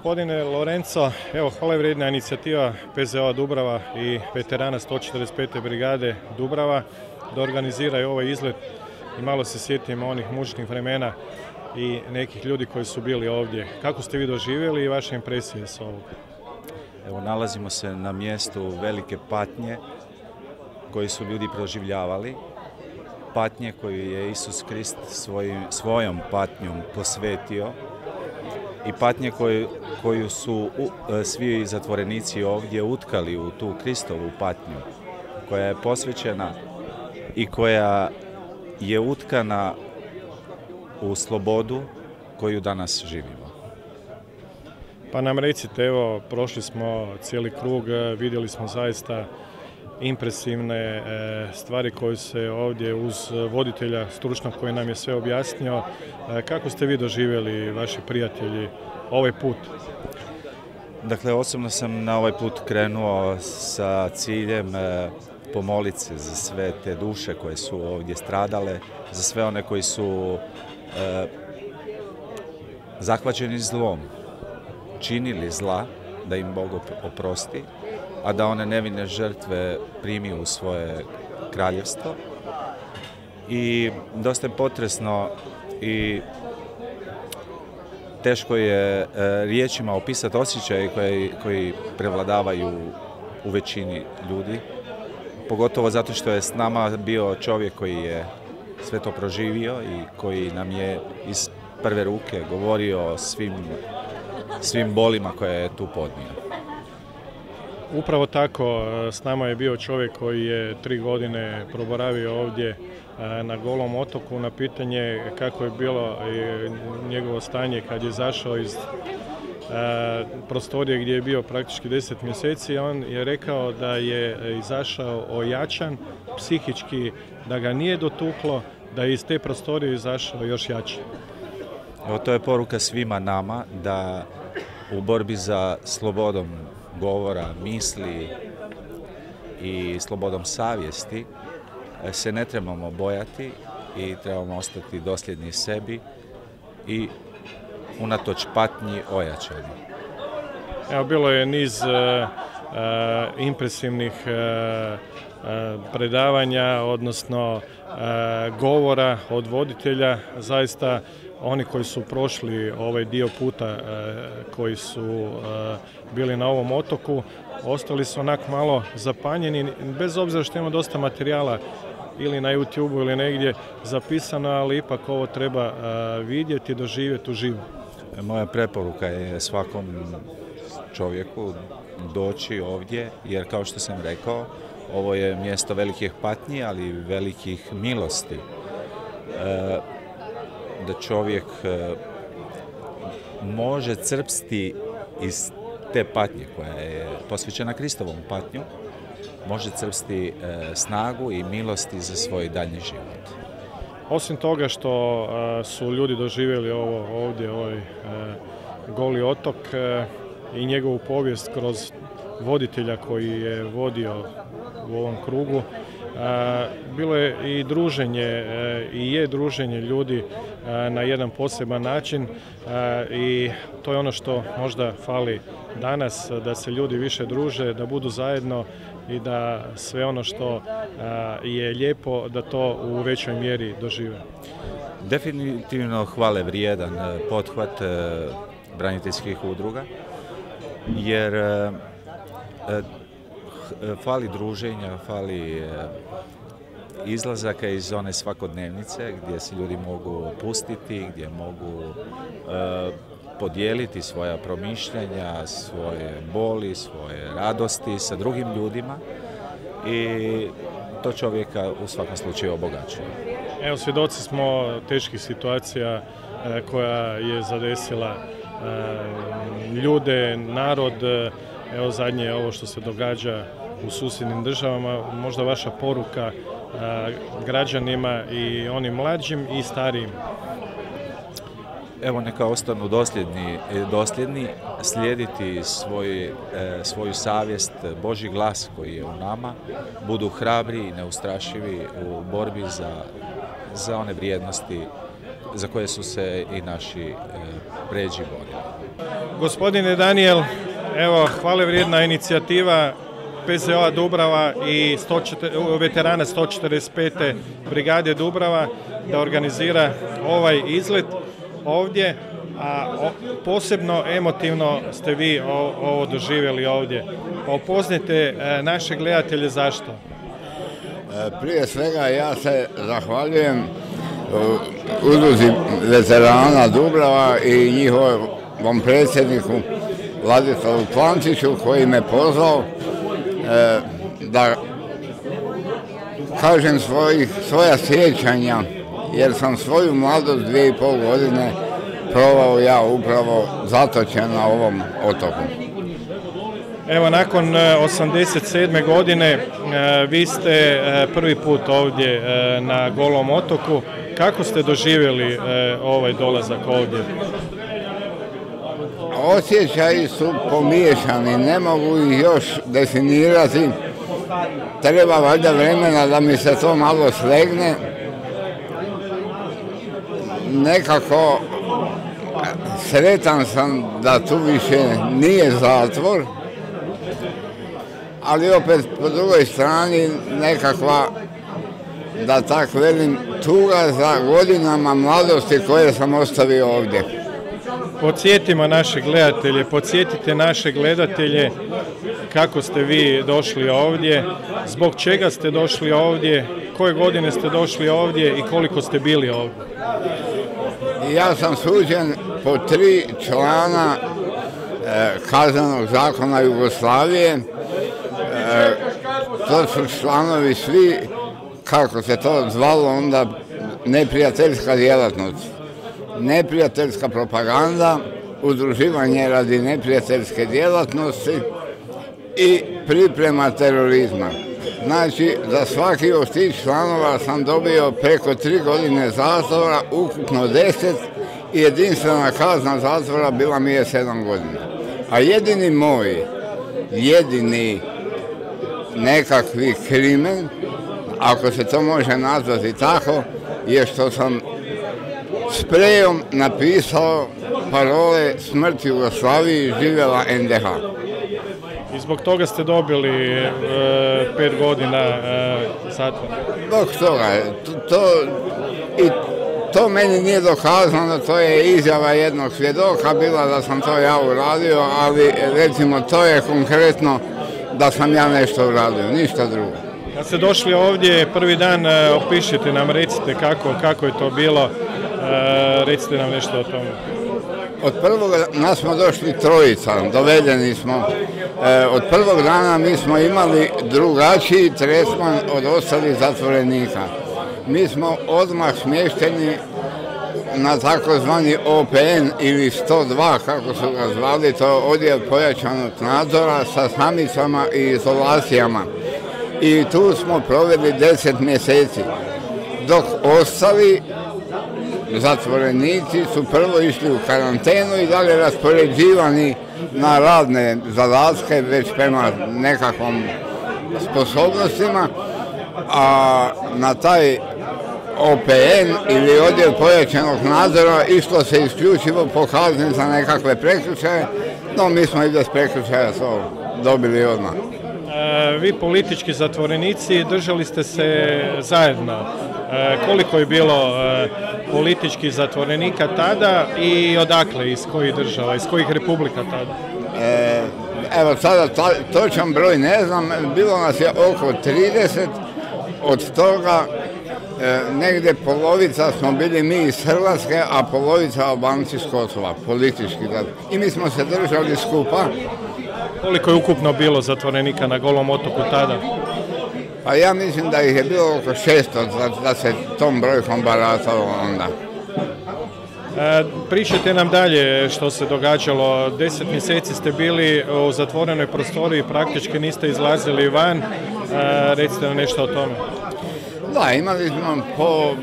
[SPEAKER 1] Gospodine Lorenzo, evo hvale vrijedna inicijativa PZO Dubrava i veterana 145. brigade Dubrava da organiziraju ovaj izlet i malo se sjetimo onih mučnih vremena i nekih ljudi koji su bili ovdje. Kako ste vi doživjeli i vaše impresije s ovog?
[SPEAKER 5] Evo, nalazimo se na mjestu velike patnje koji su ljudi proživljavali. Patnje koju je Isus Krist svojim, svojom patnjom posvetio i patnje koju, koju su e, svi zatvorenici ovdje utkali u tu Kristovu patnju koja je posvećena i koja je utkana u slobodu koju danas živimo.
[SPEAKER 1] Pa nam recite, evo, prošli smo cijeli krug, e, vidjeli smo zaista impresivne e, stvari koje se ovdje uz voditelja stručnog koji nam je sve objasnio. E, Kako ste vi doživjeli, vaši prijatelji, ovaj put?
[SPEAKER 5] Dakle, osobno sam na ovaj put krenuo sa ciljem e, pomoliti za sve te duše koje su ovdje stradale, za sve one koji su zahvaćeni zlom, činili zla, da im Bog op- oprosti, a da one nevine žrtve primi u svoje kraljevstvo. I dosta je potresno i teško je e, riječima opisati osjećaje koji, koji prevladavaju u većini ljudi. Pogotovo zato što je s nama bio čovjek koji je sve to proživio i koji nam je iz prve ruke govorio o svim, svim bolima koje je tu podnio.
[SPEAKER 1] Upravo tako, e, s nama je bio čovjek koji je tri godine proboravio ovdje e, na Golom otoku na pitanje kako je bilo e, njegovo stanje kad je zašao iz prostorije gdje je bio praktički 10 mjeseci. On je rekao da je izašao ojačan, psihički da ga nije dotuklo, da je iz te prostorije izašao još jači.
[SPEAKER 5] Evo, to je poruka svima nama da u borbi za slobodom govora, misli i slobodom savjesti e, se ne trebamo bojati i trebamo ostati dosljedni sebi i unatoč patnji ojačani.
[SPEAKER 1] Evo, bilo je niz e, e, impresivnih predavanja, odnosno govora od voditelja. Zaista oni koji su prošli ovaj dio puta koji su bili na ovom otoku, ostali su onak malo zapanjeni, bez obzira što ima dosta materijala ili na youtube ili negdje zapisano, ali ipak ovo treba vidjeti, doživjeti uživo.
[SPEAKER 5] Moja preporuka je svakom čovjeku doći ovdje, jer kao što sam rekao, ovo je mjesto velikih patnji, ali velikih milosti. E, da čovjek e, može crpsti iz te patnje koja je posvećena Kristovom patnju, može crpsti e, snagu i milosti za svoj daljnji život.
[SPEAKER 1] Osim toga što su ljudi doživjeli ovo ovdje, ovaj goli otok i njegovu povijest kroz voditelja koji je vodio u ovom krugu. Bilo je i druženje i je druženje ljudi na jedan poseban način i to je ono što možda fali danas, da se ljudi više druže, da budu zajedno i da sve ono što je lijepo da to u većoj mjeri dožive.
[SPEAKER 5] Definitivno hvale vrijedan e, pothvat braniteljskih udruga jer E, fali druženja, fali e, izlazaka iz one svakodnevnice gdje se ljudi mogu pustiti, gdje mogu e, podijeliti svoja promišljanja, svoje boli, svoje radosti sa drugim ljudima i to čovjeka u svakom slučaju obogaćuje.
[SPEAKER 1] Evo, svjedoci smo teških situacija koja je zadesila ljude, narod, Evo zadnje je ovo što se događa u susjednim državama, možda vaša poruka građanima i onim mlađim i starijim.
[SPEAKER 5] Evo neka ostanu dosljedni, dosljedni slijediti svoj, e, svoju savjest, Boži glas koji je u nama, budu hrabri i neustrašivi u borbi za, za one vrijednosti za koje su se i naši e, pređi borili.
[SPEAKER 1] Gospodine Daniel, Evo, hvale vrijedna inicijativa PZO Dubrava i 104, veterana 145. brigade Dubrava da organizira ovaj izlet ovdje, a posebno emotivno ste vi ovo doživjeli ovdje. Opoznite e, naše gledatelje zašto?
[SPEAKER 10] E, prije svega ja se zahvaljujem e, udruzi veterana Dubrava i njihovom predsjedniku Vladislavu Plančiću koji me pozvao da kažem svoja sjećanja jer sam svoju mladost dvije i pol godine provao ja upravo zatočen na ovom otoku.
[SPEAKER 1] Evo, nakon 87. E, godine e, vi ste prvi put ovdje na Golom otoku. Kako ste doživjeli ovaj dolazak ovdje?
[SPEAKER 10] Osjećaji su pomiješani, ne mogu ih još definirati. Treba valjda vremena da mi se to malo slegne. Nekako sretan sam da tu više nije zatvor, ali opet po drugoj strani nekakva, da tako velim, tuga za godinama mladosti koje sam ostavio ovdje.
[SPEAKER 1] Podsjetimo naše gledatelje, podsjetite naše gledatelje kako ste vi došli ovdje, zbog čega ste došli ovdje, koje godine ste došli ovdje i koliko ste bili ovdje.
[SPEAKER 10] Ja sam suđen po tri člana e, kaznenog zakona Jugoslavije. E, to su članovi svi, kako se to zvalo onda, neprijateljska djelatnost neprijateljska propaganda udruživanje radi neprijateljske djelatnosti i priprema terorizma. Znači, za svaki od tih članova sam dobio preko tri godine zatvora, ukupno deset, i jedinstvena kazna zatvora bila mi je sedam godina. A jedini moj, jedini nekakvi krimen, ako se to može nazvati tako, je što sam sprejom napisao parole smrt Jugoslaviji živjela NDH.
[SPEAKER 1] I zbog toga ste dobili e, pet godina e, zatvora.
[SPEAKER 10] Zbog toga, to, to, i to meni nije dokazano, to je izjava jednog svjedoka bila da sam to ja uradio, ali recimo to je konkretno da sam ja nešto uradio, ništa drugo.
[SPEAKER 1] Kad ste došli ovdje prvi dan, e, opišite nam, recite kako, kako je to bilo, recite nam nešto o tome.
[SPEAKER 10] Od prvog nas smo došli trojica, dovedeni smo. E, od prvog dana mi smo imali drugačiji tretman od ostalih zatvorenika. Mi smo odmah smješteni na takozvani OPN ili 102 kako su ga zvali, to je odjel pojačanog nadzora sa samicama i izolacijama. I tu smo proveli 10 mjeseci. Dok ostali zatvorenici su prvo išli u karantenu i dalje raspoređivani na radne zadatke već prema nekakvom sposobnostima, a na taj OPN ili odjel pojačanog nadzora išlo se isključivo po kazni za nekakve prekršaje, no mi smo i bez prekršaja to dobili odmah.
[SPEAKER 1] E, vi politički zatvorenici držali ste se zajedno. E, koliko je bilo e, političkih zatvorenika tada i odakle, iz kojih država, iz kojih republika tada?
[SPEAKER 10] Evo sada točan broj ne znam, bilo nas je oko 30, od toga negdje polovica smo bili mi iz Hrvatske, a polovica Albanci iz Kosova, politički. I mi smo se držali skupa.
[SPEAKER 1] Koliko je ukupno bilo zatvorenika na Golom otoku tada?
[SPEAKER 10] Pa ja mislim da ih je bilo oko 600, da, se tom brojkom baratalo onda.
[SPEAKER 1] E, pričajte nam dalje što se događalo. Deset mjeseci ste bili u zatvorenoj prostoriji, praktički niste izlazili van. E, recite nam nešto o tome.
[SPEAKER 10] Da, imali smo po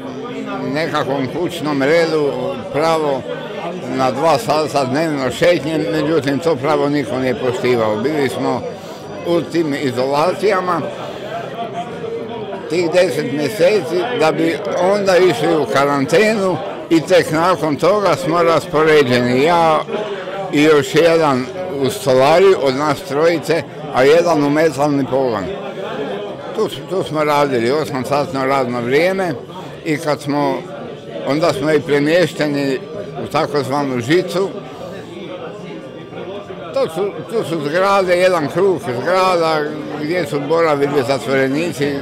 [SPEAKER 10] nekakvom kućnom redu pravo na dva sata dnevno šetnje, međutim to pravo niko nije poštivao. Bili smo u tim izolacijama tih deset mjeseci da bi onda išli u karantenu i tek nakon toga smo raspoređeni. Ja i još jedan u stolari od nas trojice, a jedan u metalni pogon. Tu, tu smo radili 8 satno radno vrijeme i kad smo, onda smo i premješteni u takozvanu žicu. To su, to su zgrade, jedan krug zgrada gdje su boravili zatvorenici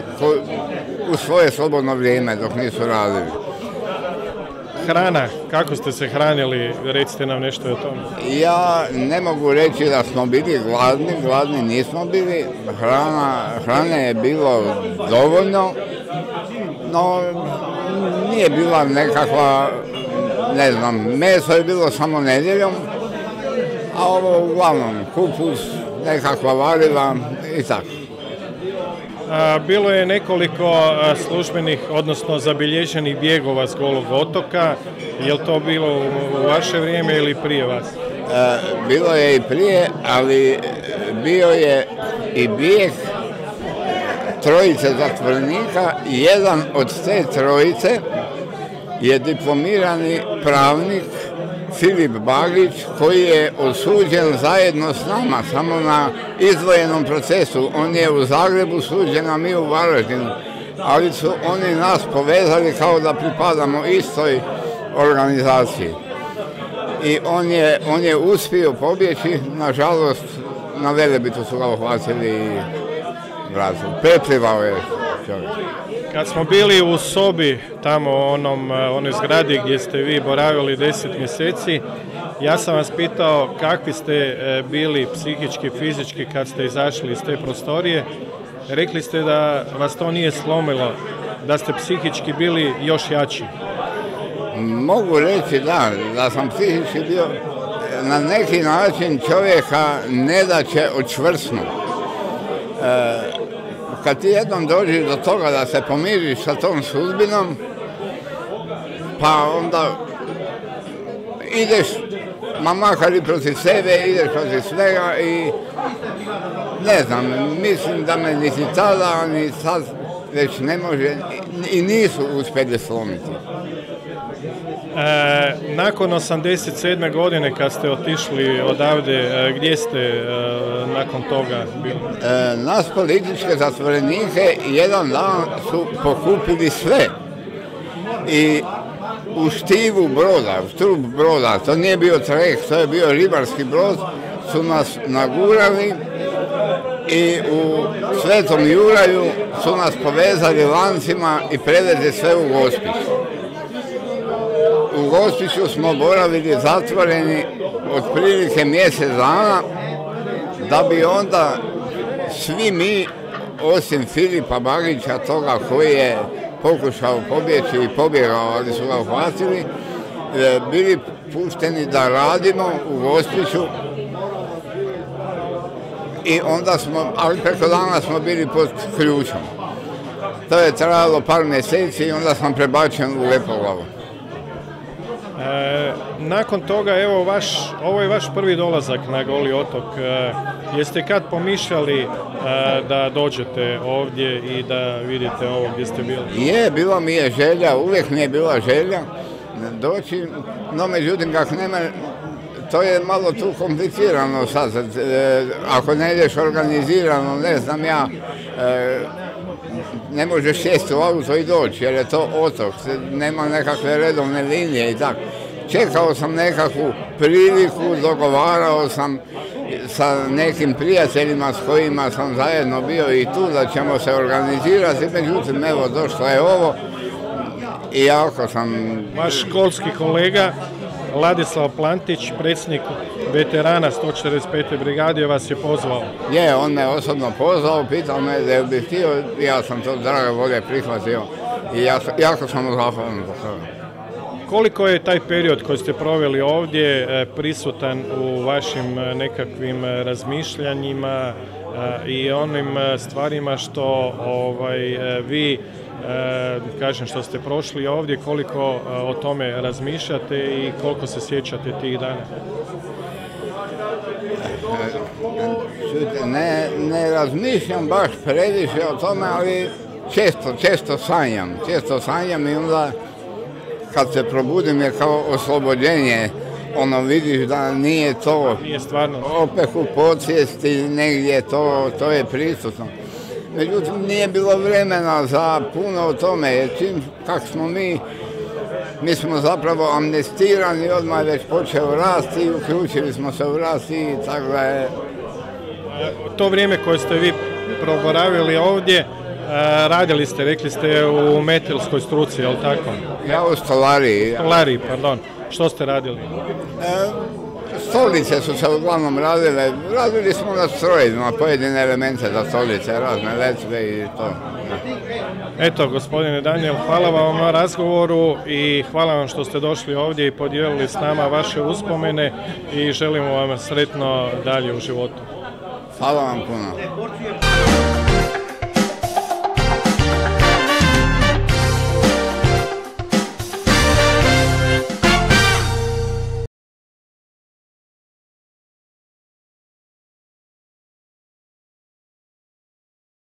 [SPEAKER 10] u svoje slobodno vrijeme dok nisu radili.
[SPEAKER 1] Hrana, kako ste se hranili, recite nam nešto o tome.
[SPEAKER 10] Ja ne mogu reći da smo bili gladni, gladni nismo bili, hrana, hrane je bilo dovoljno, no nije bila nekakva, ne znam, meso je bilo samo nedjeljom, a ovo uglavnom kupus, nekakva variva i tako.
[SPEAKER 1] Bilo je nekoliko službenih, odnosno zabilježenih bjegova s Golog otoka. Je li to bilo u vaše vrijeme ili prije vas?
[SPEAKER 10] Bilo je i prije, ali bio je i bijeg trojice zatvornika. Jedan od te trojice je diplomirani pravnik Filip Bagić koji je osuđen zajedno s nama, samo na izdvojenom procesu. On je u Zagrebu suđen, a mi u Varaždinu. Ali su oni nas povezali kao da pripadamo istoj organizaciji. I on je, on je uspio pobjeći, nažalost, na Velebitu su ga uhvatili i vratili. Preplivao je čovjek.
[SPEAKER 1] Kad smo bili u sobi tamo onom, onoj zgradi gdje ste vi boravili deset mjeseci, ja sam vas pitao kakvi ste bili psihički, fizički kad ste izašli iz te prostorije. Rekli ste da vas to nije slomilo, da ste psihički bili još jači.
[SPEAKER 10] Mogu reći da, da sam psihički bio, na neki način čovjeka ne da će očvrsnu. E, kad ti jednom dođeš do toga da se pomiriš sa tom sudbinom, pa onda ideš, ma makar i protiv sebe, ideš protiv svega i ne znam, mislim da me niti tada, ni sad već ne može i nisu uspjeli slomiti.
[SPEAKER 1] E, nakon 87. godine kad ste otišli odavde, e, gdje ste e, nakon toga bili?
[SPEAKER 10] E, nas političke zatvorenike jedan dan su pokupili sve. I u štivu broda, u trup broda, to nije bio trek, to je bio ribarski brod, su nas nagurali i u Svetom Juraju su nas povezali lancima i prevezli sve u Gospić. U Gospiću smo boravili zatvoreni otprilike mjesec dana, da bi onda svi mi, osim Filipa Bagića, toga koji je pokušao pobjeći i pobjegao, ali su ga uhvatili, e, bili pušteni da radimo u Gospiću i onda smo, ali preko dana smo bili pod ključom. To je trajalo par mjeseci i onda sam prebačen u Lepoglavu.
[SPEAKER 1] E, nakon toga, evo, vaš, ovo je vaš prvi dolazak na Goli otok. E, jeste kad pomišljali e, da dođete ovdje i da vidite ovo gdje ste bili?
[SPEAKER 10] Je, bila mi je želja, uvijek mi je bila želja doći, no međutim kako nema, to je malo tu komplicirano sad, e, ako ne ideš organizirano, ne znam ja, e, ne možeš sjesti u auto i doći jer je to otok, nema nekakve redovne linije i tako. Čekao sam nekakvu priliku, dogovarao sam sa nekim prijateljima s kojima sam zajedno bio i tu da ćemo se organizirati, međutim evo došlo je ovo i jako sam...
[SPEAKER 1] Vaš školski kolega Ladislav Plantić, predsjednik veterana 145. brigade, vas je pozvao.
[SPEAKER 10] Je, on me osobno pozvao, pitao me da bi htio, ja sam to drago volje prihvatio i ja, jako sam mu zahvalan za to.
[SPEAKER 1] Koliko je taj period koji ste proveli ovdje e, prisutan u vašim e, nekakvim e, razmišljanjima i onim stvarima što ovaj, vi kažem što ste prošli ovdje, koliko o tome razmišljate i koliko se sjećate tih dana?
[SPEAKER 10] Ne, ne razmišljam baš previše o tome, ali često, često sanjam. Često sanjam i onda kad se probudim je kao oslobođenje. Ono vidiš da nije to
[SPEAKER 1] nije stvarno.
[SPEAKER 10] opet u podsvijesti negdje to, to je prisutno. Međutim, nije bilo vremena za puno o tome, jer čim kak smo mi, mi smo zapravo amnestirani, odmah je već počeo rasti uključili smo se u rast i tako da je...
[SPEAKER 1] To vrijeme koje ste vi proboravili ovdje, radili ste, rekli ste u metilskoj struci, je li tako?
[SPEAKER 10] Ja u stolariji.
[SPEAKER 1] Stolariji, pardon. Što ste radili?
[SPEAKER 10] E, stolice su se uglavnom radile, radili smo na strojima pojedine elemente za stolice, razne letve i to.
[SPEAKER 1] Eto, gospodine Daniel, hvala vam na razgovoru i hvala vam što ste došli ovdje i podijelili s nama vaše uspomene i želimo vam sretno dalje u životu.
[SPEAKER 10] Hvala vam puno.